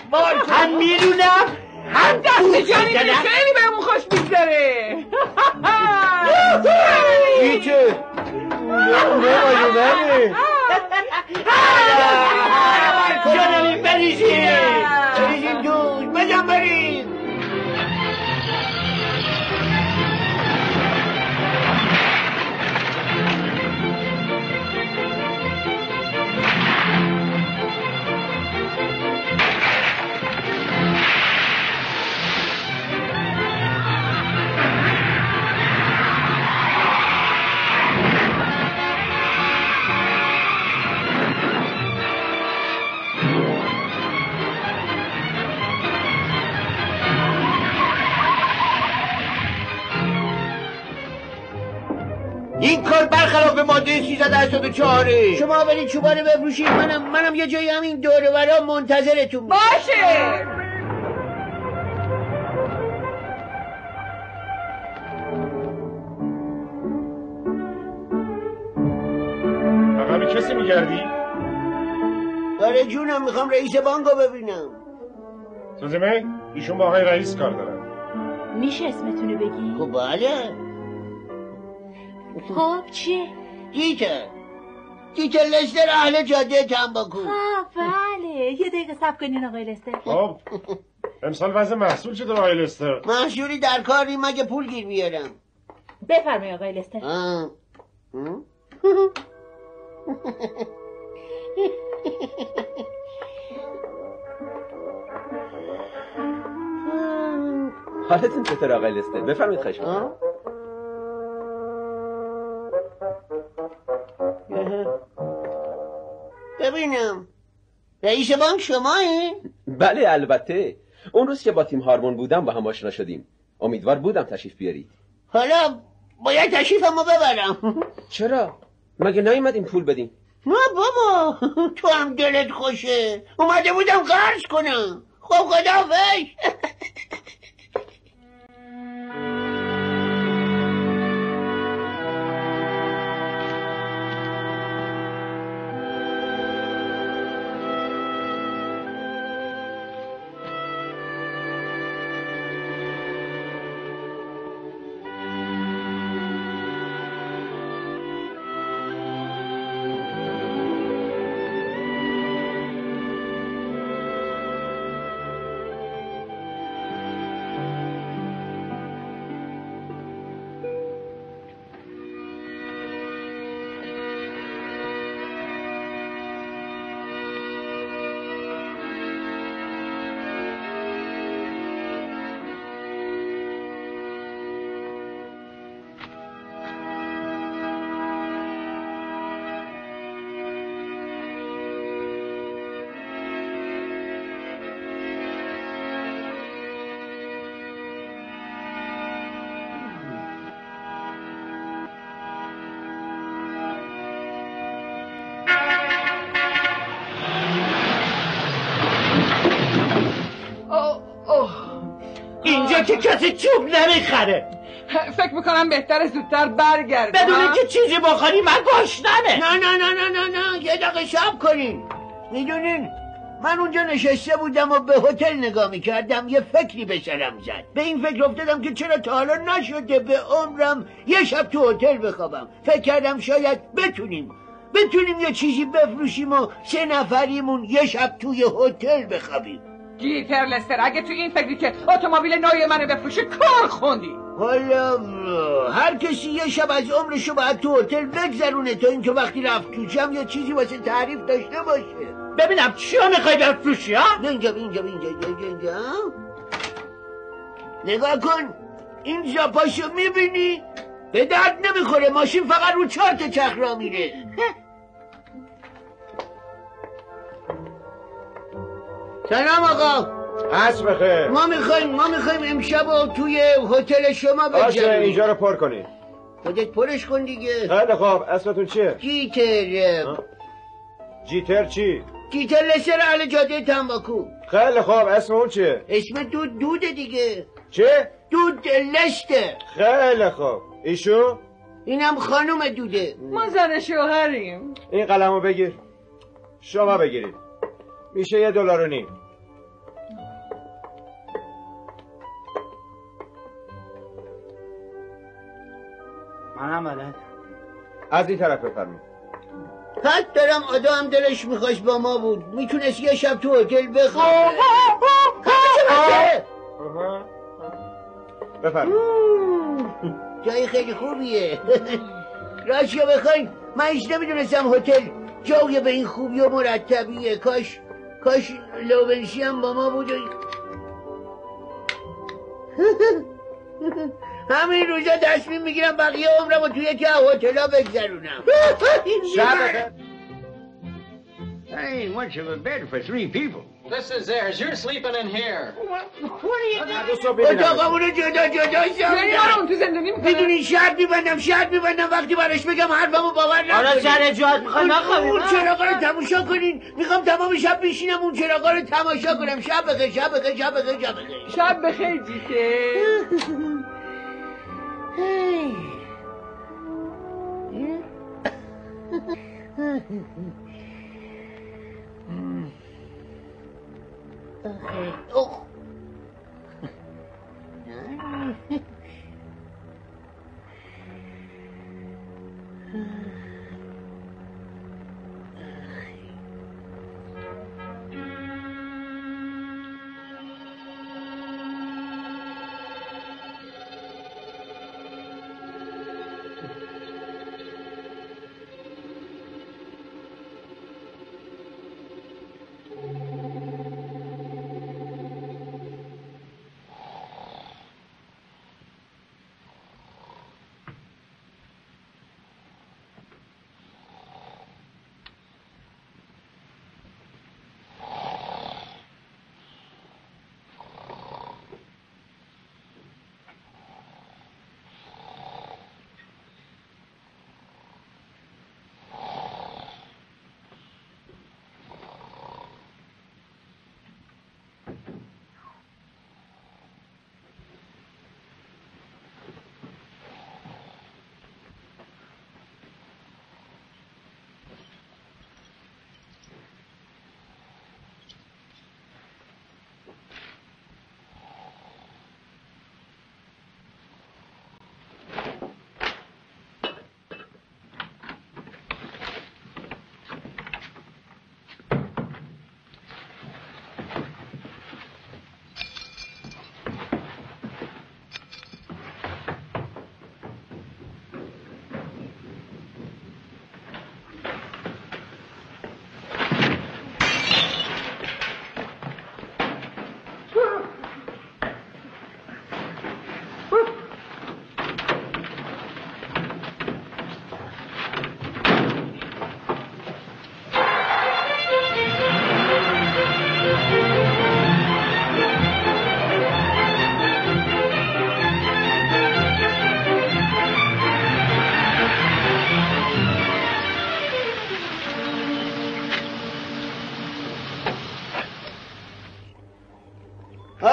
هم می‌دونم هم دست جانی که خیلی بهمون خوش میگذره. چه؟ جانمی بریزیم بریزیم دود بزن بریم این کار برخلاف ماده 384 شما برید چوبانه بفروشید. منم منم یه جایی همین دوره برا منتظرتون. باشه! عقب کسی میگردی؟ آره جونم می‌خوام رئیس بانکو ببینم. سوزمه ایشون با آقای رئیس کار دارن. میشه اسمتونو بگی؟ خب بله. خب چیه؟ دیتر دیتر لستر اهل جاده تنباکو ها بله. یه دقیقه سب کنین آقای لستر. خب. امسال وضع محصول چطور آقای لستر؟ محصولی در کاری مگه پول گیر بیارم؟ بفرمایید آقای لستر. آه. حالتون چطور آقای لستر؟ بفرمایید خواهش ببینم. رئیس بانک شمایی؟ بله البته. اون روز که با تیم هارمون بودم با هم آشنا شدیم. امیدوار بودم تشریف بیارید. حالا باید تشریفمو ببرم. چرا؟ مگه نیومدیم پول بدیم؟ نه بابا تو هم دلت خوشه. اومده بودم قرض کنم. خب خدافش که کسی چوب نمی‌خره. فکر می‌کنم بهتر زودتر برگردیم بدون ها؟ که چیزی بخوری من گشنمه. نه نه نه نه نه نه یه دقیقه شب کنین. می‌دونین من اونجا نشسته بودم و به هتل نگاه می‌کردم یه فکری به سرم زد. به این فکر افتادم که چرا تا حالا نشده به عمرم یه شب تو هتل بخوابم. فکر کردم شاید بتونیم بتونیم یه چیزی بفروشیم و سه نفریمون یه شب توی هتل بخوابیم. گیتر لستر اگه تو این فکری که اتومبیل نوی منو بفروشه کار خوندی. حالا هر کسی یه شب از عمرشو باید تو هتل بگذرونه تا اینکه وقتی رفت تو جمع یه چیزی واسه تعریف داشته باشه. ببینم چیا می‌خوای بفروشی ها؟ اینجا اینجا اینجا اینجا اینجا نگاه کن این زاپاشو می‌بینی؟ به درد نمی‌خوره ماشین فقط رو چهار تا چرخ را میره. سلام آقا. عصر بخیر. ما می‌خوایم ما می‌خوایم امشب رو توی هتل شما باشه بگذاریم. اینجا رو پر کنید خودت پرش کن دیگه. خیلی خوب. اسمتون چیه؟ گیتر جیتر چی؟ گیتر لسر اهل جاده تنباکو. خیلی خوب. اسم اون چیه؟ اسم دود دوده دیگه. چه؟ دود لشته خیلی خوب. ایشو؟ اینم خانم دوده. ما زن شوهریم. این قلمو بگیر. شما بگیرید. میشه یه دلار و نیم. منم بلد از این طرف بفرمایید. حد دارم آدم دلش می‌خواست با ما بود. می‌تونست یه شب تو هتل بخوابه. بفرمایید. جای خیلی خوبیه. راستشو بخواین من هیچ نمی‌دونستم هتل جای به این خوبی و مرتبیه. کاش کاش لوبنشی هم با ما بود. همین روزا تصمیم می‌گیرم بقیه عمرم رو توی یکی هتلا بگذرونم That ain't much of a bed for three people. This is theirs. You're sleeping in here. اتاقمونو جدا جدا یعنی آرام تو زندانی می‌کنه می‌دونی شرط میبندم شرط میبندم وقتی براش بگم حرفمو باور نکنی حالا سر جات می‌خوای نخوابی اون چراغا رو تماشا کنین می‌خوام تمام شب بشینم اون چراغا رو تماشا کنم شب بخیر شب بخیر شب بخیر شب بخیر شب بخیر جیکه اوه.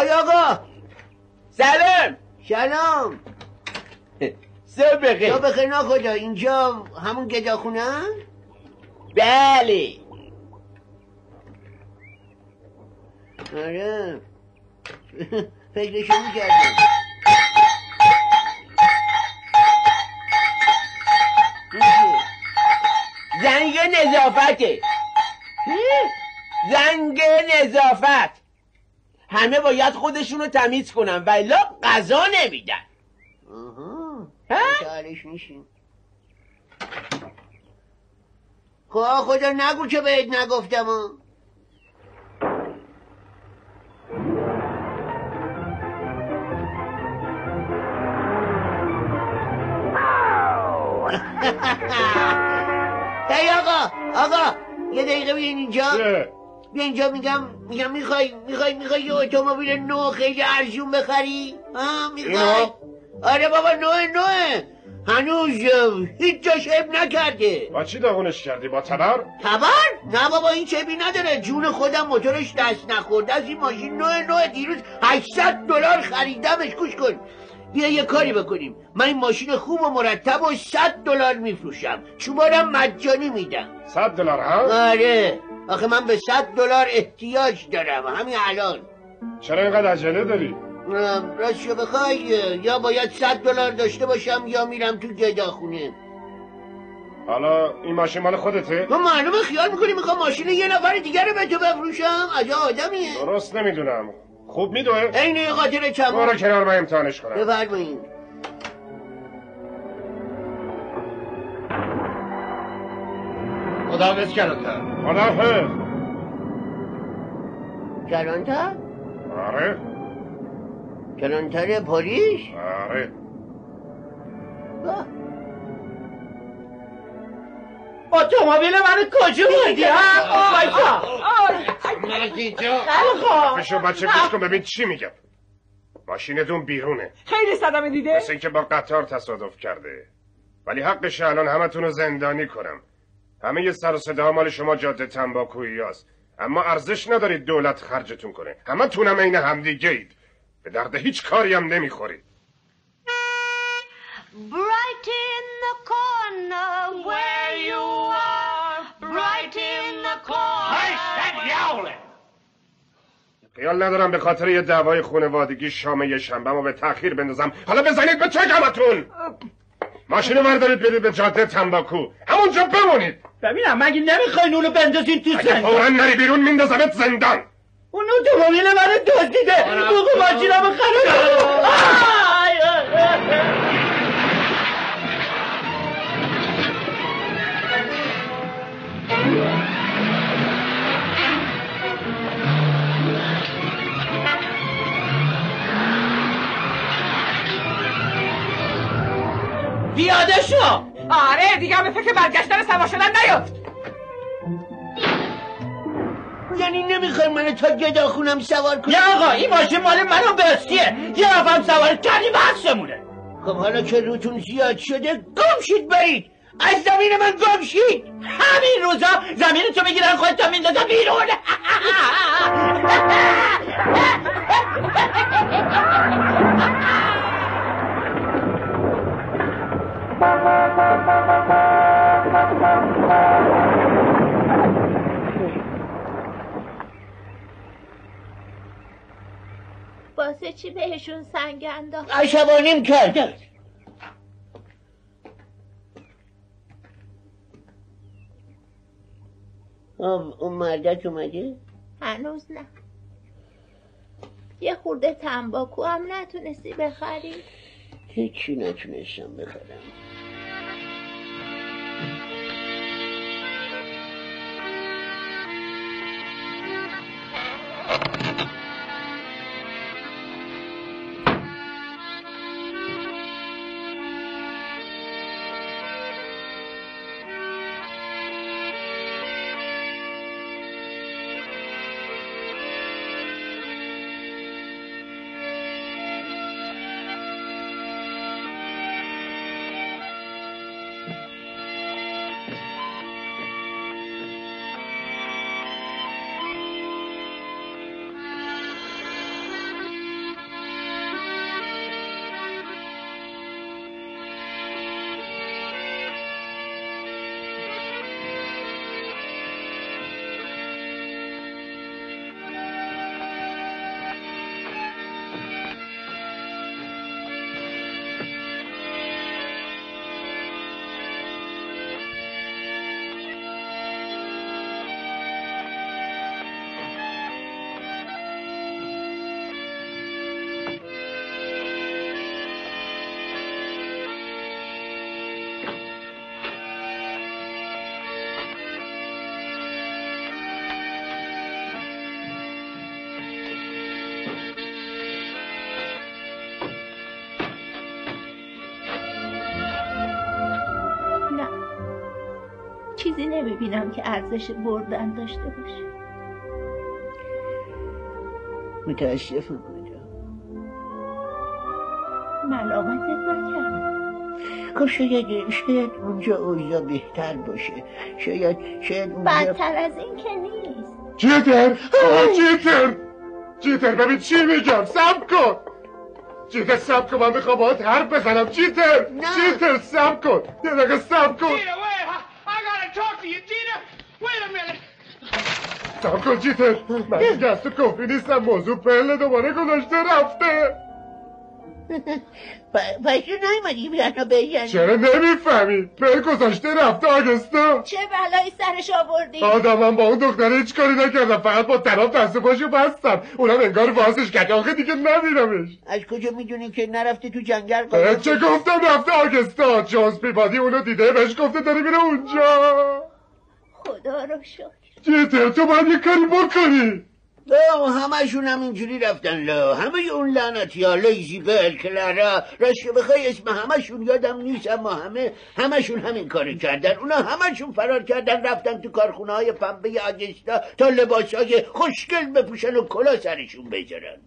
های آقا. سلام. سلام صبح بخیر. یا بخیر ناخدا اینجا همون گداخونه بله. آره. فکرشو می‌کردم. زنگ نظافته. زنگ نظافت. همه باید خودشونو تمیز کنن. ولی غذا نمیدن. آها. ها؟ تعالش میشیم. خدا خدا نگو که بهت نگفتم. ها. هی آقا آقا یه دقیقه بیاین اینجا. بیا اینجا میگم میگم می‌خوای می‌خوای می‌خوای یه اتومبیل نو خیلی ارزون بخری؟ ها می‌خوای؟ آره بابا نوه نوه. هنوز هیچ جاش عیب نکرده. با چی داغونش کردی؟ با تبر؟ تبر؟ نه بابا این چبی نداره. جون خودم موتورش دست نخورده از این ماشین نوع نوع دیروز 800 دلار خریدمش. گوش کن. بیا یه کاری بکنیم. من این ماشین خوب و مرتب و 100 دلار میفروشم. چوبارم مجانی میدم. 100 دلار ها؟ آره. آخه من به 100 دلار احتیاج دارم همین الان. چرا اینقدر عجله داری؟ راستشو بخوای یا باید 100 دلار داشته باشم یا میرم تو گداخونه حالا این ماشین مال خودته؟ تو معلومه خیال می‌کنی می‌خوام ماشین یه نفر دیگر رو به تو بفروشم؟ عجا آدمیه درست نمی‌دونم. خوب میدوه. عین یه قاطر کمان برو کنار من امتحانش کنم. بفرمایید خدا حافظ کلانتر خدا حافظ کلانتر؟ آره. کلانتر پاریس؟ آره. باه. اتومبیل منو کجا بردی ها؟ وایسا خب. بشو بچه گوش کن ببین چی میگم ماشینتون بیرونه. خیلی صدمه دیده. مثل اینکه با قطار تصادف کرده. ولی حقش الان همتون رو زندانی کنم. همه یه سر و صدا مال شما جاده تنباکویی هست. اما ارزش ندارید دولت خرجتون کنه. همه تونم عین همدیگه اید به درد هیچ کاری هم نمی‌خورید Bright in the corner where you are. Bright in the corner. خیال ندارم به خاطر یه دعوای خانوادگی شام یه شنبه ما به تاخیر بندازم. حالا بزنید به چگمتون ماشین رو بردارید برید به جاده تنباکو. همونجا بمونید. ببینم مگه نمی‌خواین اونو بندازین تو اگه زندان؟ فورا نری بیرون میندازمت زندان. اون اتومبیل منو دزدیده. بگو ماشینمو خراب پیاده شو. آره دیگه به فکر برگشتن سوار شدن نیفت. یعنی نمی‌خوای منو تا گداخونم سوار کنی؟ یا آقا این ماشین مال من و بستیه یه نفرم سوار کردی بحثمونه خب حالا که روتون زیاد شده گم شید برید. از زمین من گم شید. همین روزا زمین تو بگیرن خودت میندازن بیرون. واسه چی بهشون سنگ انداخت؟ عصبانیم کردن آه، اون مردک اومده؟ هنوز نه. یه خورده تنباکو هم نتونستی بخری؟ هیچی نتونستم بخرم. Thank you. چیزی نمی‌بینم که ارزش بردن داشته باشه. متاسفم کجا ملامتت نکردم. خب شاید شاید اونجا اوضاع بهتر باشه. شاید شاید اونجا بدتر از این که نیست. جیتر! آه، جیتر! جیتر ببین چی میگم؟ سب کن! جیتر سب کن من می‌خوام باید حرف بزنم. جیتر! جیتر سب کن! یه دقیقه سب کن Gina, wait! I, I gotta talk to you, Gina! Wait a minute! سب کن من دیگه از تو کفری نیستم موضوع پله دوباره گذاشته رفته. تو نیومدی بیانا بزنی چرا نمی‌فهمی؟ پل گذاشته رفته آگستا چه بلایی سرش آوردی؟ آدم من با اون دختره هیچ کاری نکردم فقط با طرف دست پاشو بستم. اونم انگار واسش کرد آخه دیگه نمیرمش از کجا می‌دونی که نرفته تو جنگل قایم چه؟ گفتم رفته آگستا جونز پیبادی اونو دیده بهش گفته داری میره اونجا. خدا رو شکر. جیتر تو باید یه کاری بکنی. آه، همشون هم اینجوری رفتن لا. همه اون لعنتی ها لیزی بل کلارا راست که بخوای اسم همشون یادم نیست اما همه همشون همین کار کردن. اونا همشون فرار کردن رفتن تو کارخونه های پنبه آگستا تا لباس های خوشگل بپوشن و کلا سرشون بذارن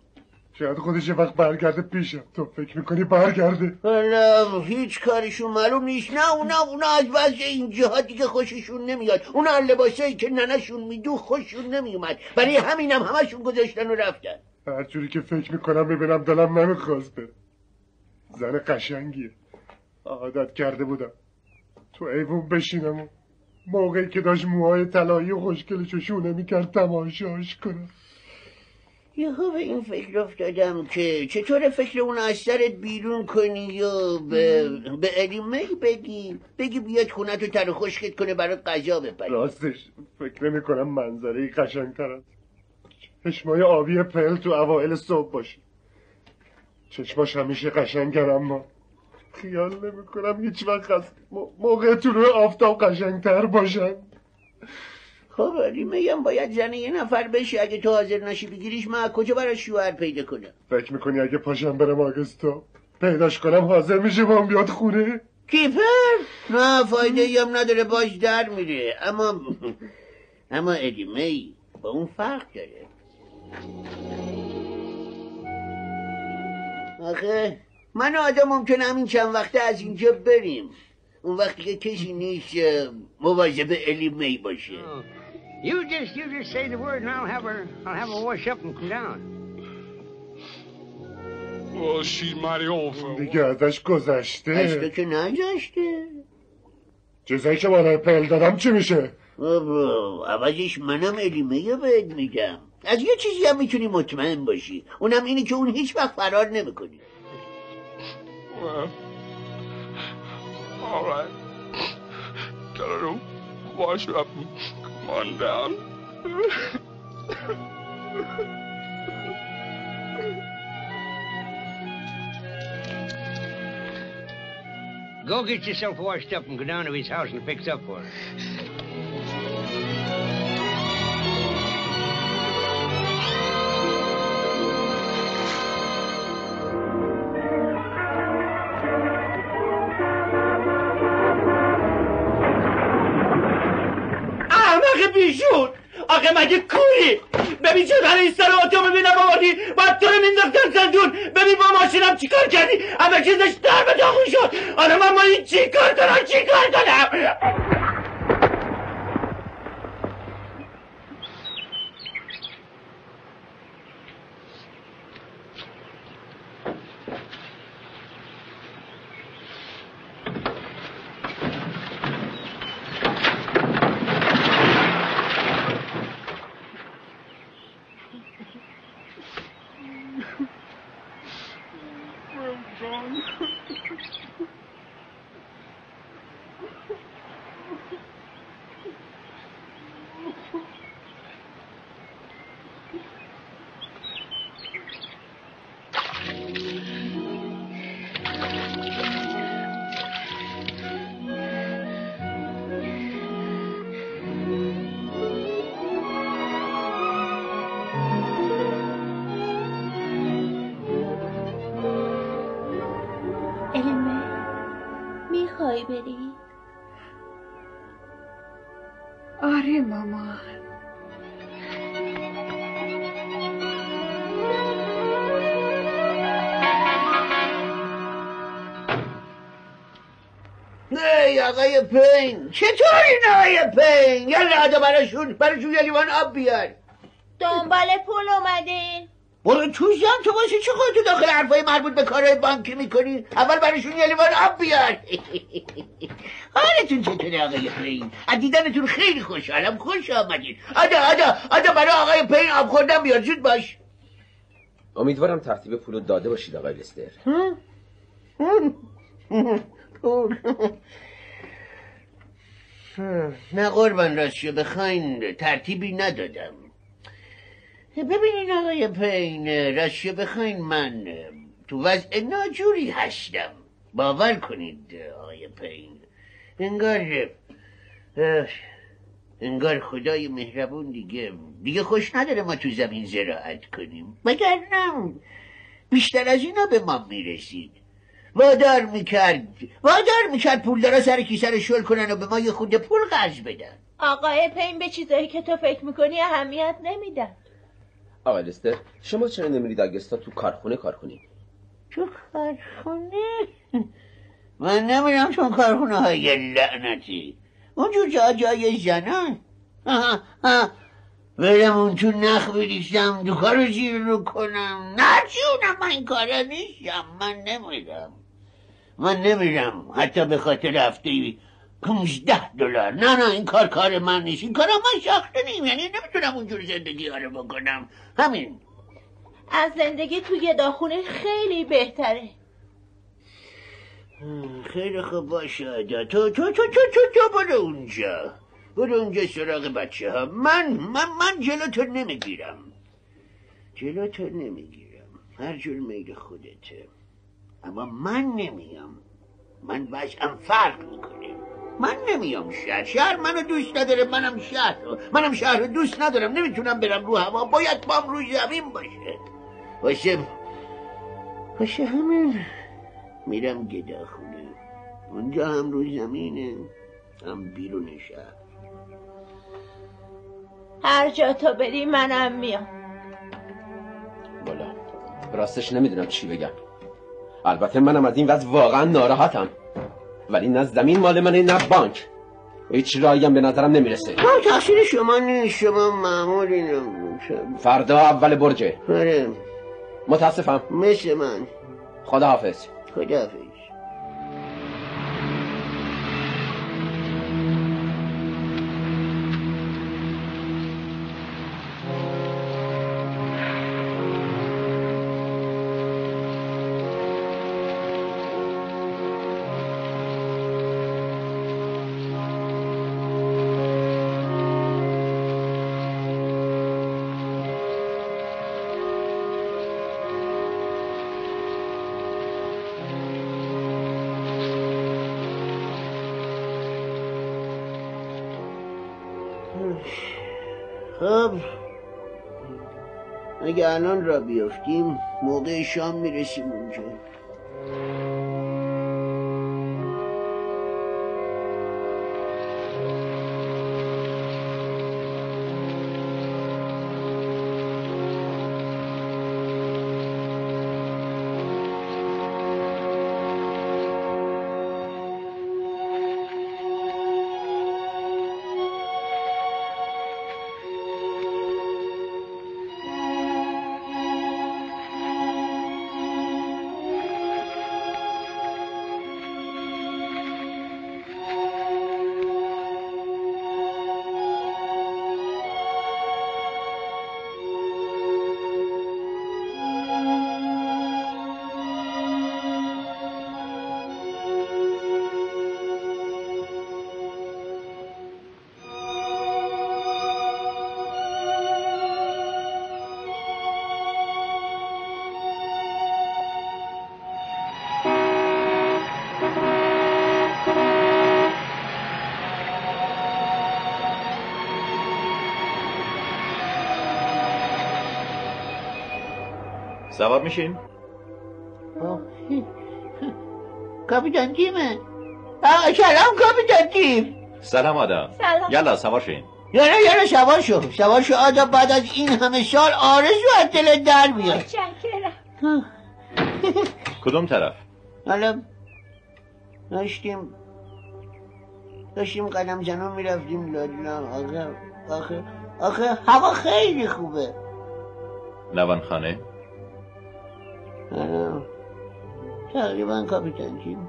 شاید خودش یه وقت برگرده پیشم. تو فکر می‌کنی برگرده؟ حالا هیچ کارشون معلوم نیست. نه اونا اونا از وضع این جهات دیگه خوششون نمیاد. اونا از لباسایی که ننشون میدو خوششون نمیومد. برای همینم همشون گذاشتن و رفتن. هر جوری که فکر می‌کنم ببینم دلم نمی‌خواست بره زن قشنگیه. عادت کرده بودم. تو ایوون بشینم و موقعی که داشت موهای طلایی و خوشگلشو شونه می‌کرد تماشاش کنم. یهو به این فکر افتادم که چطور فکر اون از سرت بیرون کنی و به, به الی می بگی بگی بیاد خونه تو تر خشکت کنه برات غذا بپره. راستش فکر نمی‌کنم منظره قشنگتر از چشمای آبی پل تو اوائل صبح باشه چشماش همیشه قشنگن اما خیال نمی‌کنم هیچ وقت از موقع طلوع آفتاب قشنگتر باشن خب ولی میگم باید زن یه نفر بشه اگه تو حاضر نشی بگیریش من از کجا برای شوهر پیدا کنم؟ فکر می‌کنی اگه پاشم برم آگستا پیداش کنم حاضر میشه با هم بیاد خونه؟ کیپر؟ نه فایده ای هم نداره باش در میره. اما اما ادیمه با اون فرق داره. آخه من آدم ممکنه همین چند وقته از اینجا بریم. اون وقتی که کسی نیست مواظب الی می باشه. You just you just say the word and I'll have her I'll have her wash up and come down. Well, she's mighty old for دیگه ازش گذشته. اشکا که نگذشته. جزایی که بالای پل دادم چی میشه؟ بابا عوضش منم الیمه بهت میگم؟ از یه چیزی هم می‌تونی مطمئن باشی. اونم اینه که اون هیچ وقت فرار نمی‌کنی. Well, all right. Tell her to wash up. and come on down. Go get yourself washed up and go down to his house and fix up for her. احمق بیشون آخه مگه کوری؟ ببین چه برای سر آتو ببینم آوردی بعد تو رو مینداختن زندون ببین با ماشینم چیکار کردی؟ همه چیزش در به داغون شد. حالا من با این چیکار کنم؟ چیکار کنم؟ آقای پین. چطوری نه آقای پین؟ یلا آدا براشون براشون یه لیوان آب بیار دنبال پول اومدین. برو تو زن تو باشه چه خودتو داخل حرفای مربوط به کارهای بانکی می‌کنی؟ اول براشون یه لیوان آب بیار حالتون چطوره آقای پین؟ از دیدنتون خیلی خوشحالم. خوش آمدید آدا آدا آدا برای آقای پین آب خوردن بیار. زود باش. امیدوارم ترتیب پول رو داده باشید آقای لستر نه قربان راستشو بخواین ترتیبی ندادم. ببینین آقای پین راستشو بخواین من تو وضع ناجوری هستم. باور کنید آقای پین. انگار انگار خدای مهربون دیگه دیگه خوش نداره ما تو زمین زراعت کنیم. مگر نه بیشتر از اینا به ما می‌رسید. وادار می‌کرد. وادار می‌کرد پولدارا سر کیسه رو شل کنن و به ما یه خونده پول قرض بدن. آقای پین به چیزایی که تو فکر می‌کنی اهمیت نمیدن. آقای لستر شما چرا نمیرید آگستا تو کارخونه کار کنید؟ تو کارخونه؟ من نمیرم تو کارخونه های لعنتی. اونجور جا جای زنان. برم اون تو نخ بریزم دو کارو زیر رو کنم. نه جونم من این کارا نیستم. من نمیرم من نمیرم. حتی به خاطر هفته پونزده دلار. نه نه این کار کار من نیست. این کار من شاخته نیم. یعنی نمی‌تونم اونجور زندگی ها رو بکنم. همین. از زندگی تو یه داخونه خیلی بهتره. خیلی خوب باشه تو تو تو تو تو تو برو اونجا. برو اونجا سراغ بچه ها من من من جلو تو نمی‌گیرم. جلو تو نمی‌گیرم. هر جور میل خودته. اما من نمیام. من وضعم فرق می‌کنه. من نمیام شهر. شهر منو دوست نداره. منم شهر. رو منم شهر رو دوست ندارم. نمی‌تونم برم رو هوا. باید پام روی زمین باشه. باشه. باشه همین. میرم گداخونه. اونجا هم رو زمینه. هم بیرون شهر. هر جا تو بری منم میام. بالا. راستش نمی‌دونم چی بگم. البته منم از این وضع واقعا ناراحتم. ولی نه زمین مال منه نه بانک. هیچ هم به نظرم نمی‌رسه. نه تقصیر شما نیست شما معمولی فردا اول برجه. آره. متاسفم. مثل من. خدا حافظ خدا حافظ اگه الان را بیافتیم موقع شام می‌رسیم اونجا. سوار میشیم؟ کاپیتان تیمه سلام کاپیتان تیم سلام آدم. سلام. یلا سوار شین. یالا یالا سوار شو. سوار شو آدم بعد از این همه سال آرزو از دلت در بیاد. کدوم طرف؟ حالا داشتیم داشتیم قدم زنان می‌رفتیم. لالا آخه آخه آخه هوا خیلی خوبه. لون تقریبا کاپیتان تیم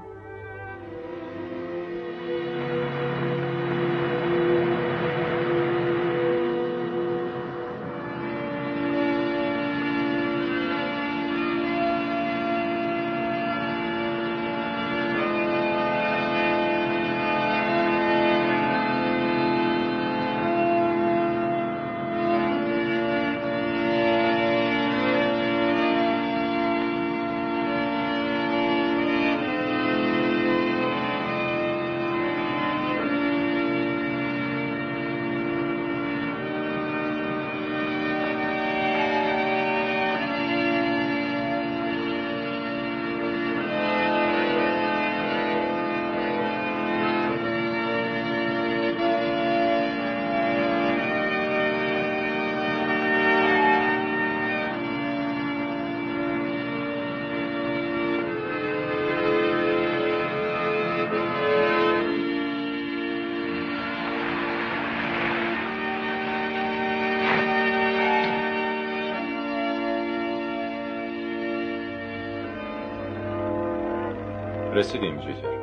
رسیدیم جیتر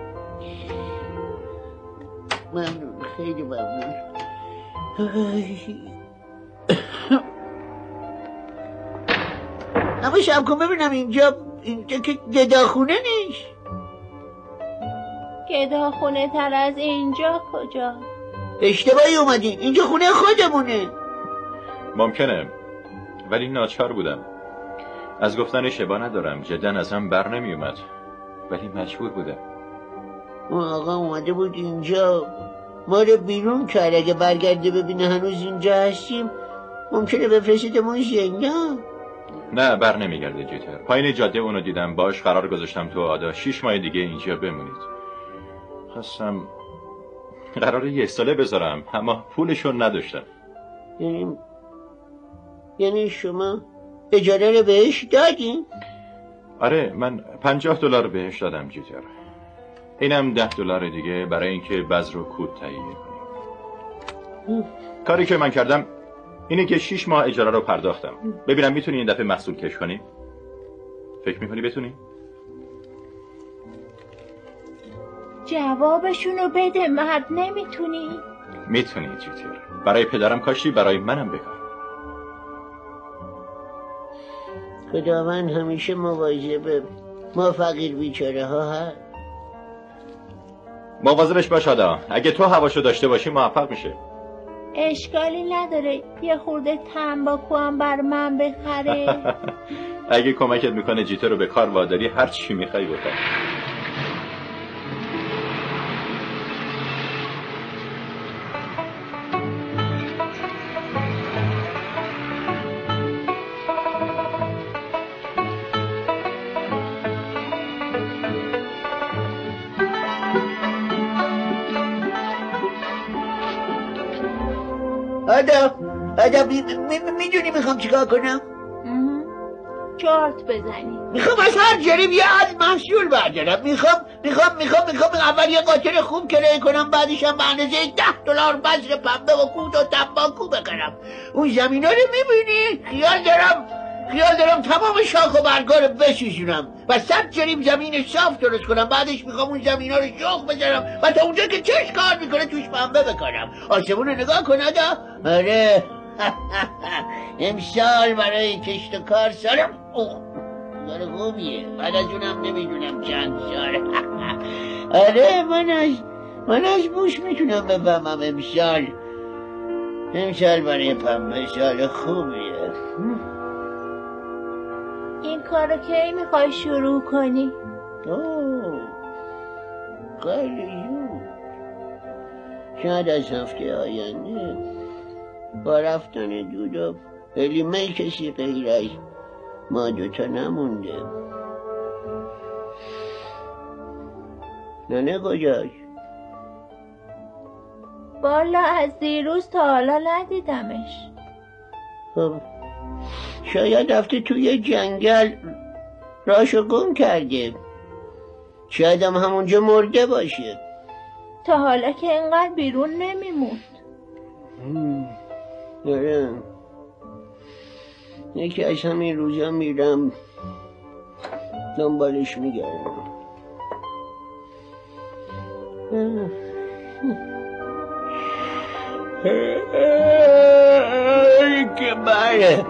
ممنون خیلی ممنون. اما شب کن ببینم اینجا اینجا که گداخونه نیست. گداخونه تر از اینجا کجا؟ اشتباهی اومدین اینجا خونه خودمونه. ممکنه ولی ناچار بودم. از گفتن شبا ندارم. جدا ازم بر نمی اومد ولی مجبور بودم. اون آقا اومده بود اینجا. ما رو بیرون کرد. اگه برگرده ببینه هنوز اینجا هستیم ممکنه بفرستمون زندان نه بر نمیگرده جیتر. پایین جاده اونو دیدم. باش قرار گذاشتم تو آدا. شیش ماه دیگه اینجا بمونید. خواستم قرار یه ساله بذارم اما پولشون نداشتم. یعنی یعنی شما اجاره رو بهش دادین؟ آره من پنجاه دلار بهش دادم جیتر اینم ده دلار دیگه برای اینکه بذر و کود تهیه کنیم. کاری که من کردم اینه که شیش ماه اجاره رو پرداختم. ببینم می‌تونی این دفعه محصول کش کنی؟ فکر می‌کنی بتونی؟ جوابشونو بده مرد نمی‌تونی؟ می‌تونی جیتر برای پدرم کاشی برای منم بکار خداوند همیشه مواظب ما فقیر بیچاره ها هست. مواظبش باش آدا اگه تو هواشو داشته باشی موفق میشه. اشکالی نداره. یه خورده تنباکو هم بر من بخره. اگه کمکت می‌کنه جیتر رو به کار واداری هر چی می‌خوای بکن. آدا آدا می‌دونی می‌خوام چیکار کنم؟ چارت بزنی. می‌خوام از هر جریب یه از محصول بردارم. می‌خوام می‌خوام می‌خوام می‌خوام اول یه قاطر خوب کرایه کنم بعدش هم به اندازه ده دلار بذر پنبه و کود و تنباکو بخرم. اون زمینا رو می‌بینی؟ خیال دارم. خیال دارم تمام شاخ و برگا رو بشیشونم و صد جریب زمین صاف درست کنم. بعدش می‌خوام اون زمین ها رو شخ بزنم و تا اونجا که چش کار می‌کنه توش پنبه بکنم آسمون رو نگاه کن ادا آره. امسال برای کشت و کار سالم سال خوبیه. بعد از اونم نمی‌دونم چند سال. آره من از من از بوش می‌تونم بفهمم امسال. امسال برای پنبه سال خوبیه. این کارو کی می‌خوای شروع کنی؟ اوه خیلی زود. شاید از هفته آینده با رفتن دود و حلیمه کسی غیر از ما دوتا نمونده. ننه کجاش بالا از دیروز تا حالا ندیدمش. خب. شاید رفته توی جنگل راشو گم کرده. شاید هم همونجا مرده باشه. تا حالا که اینقدر بیرون نمیموند. آره. یکی از همین روزا میرم. دنبالش میگردم. که بله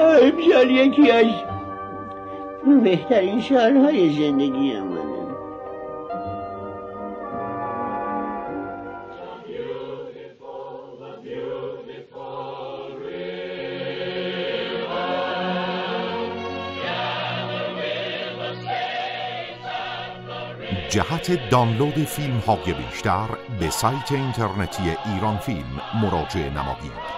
امسال یکی از بهترین سالهای زندگی منه جهت دانلود فیلم های بیشتر به سایت اینترنتی ایران فیلم مراجعه نمایید.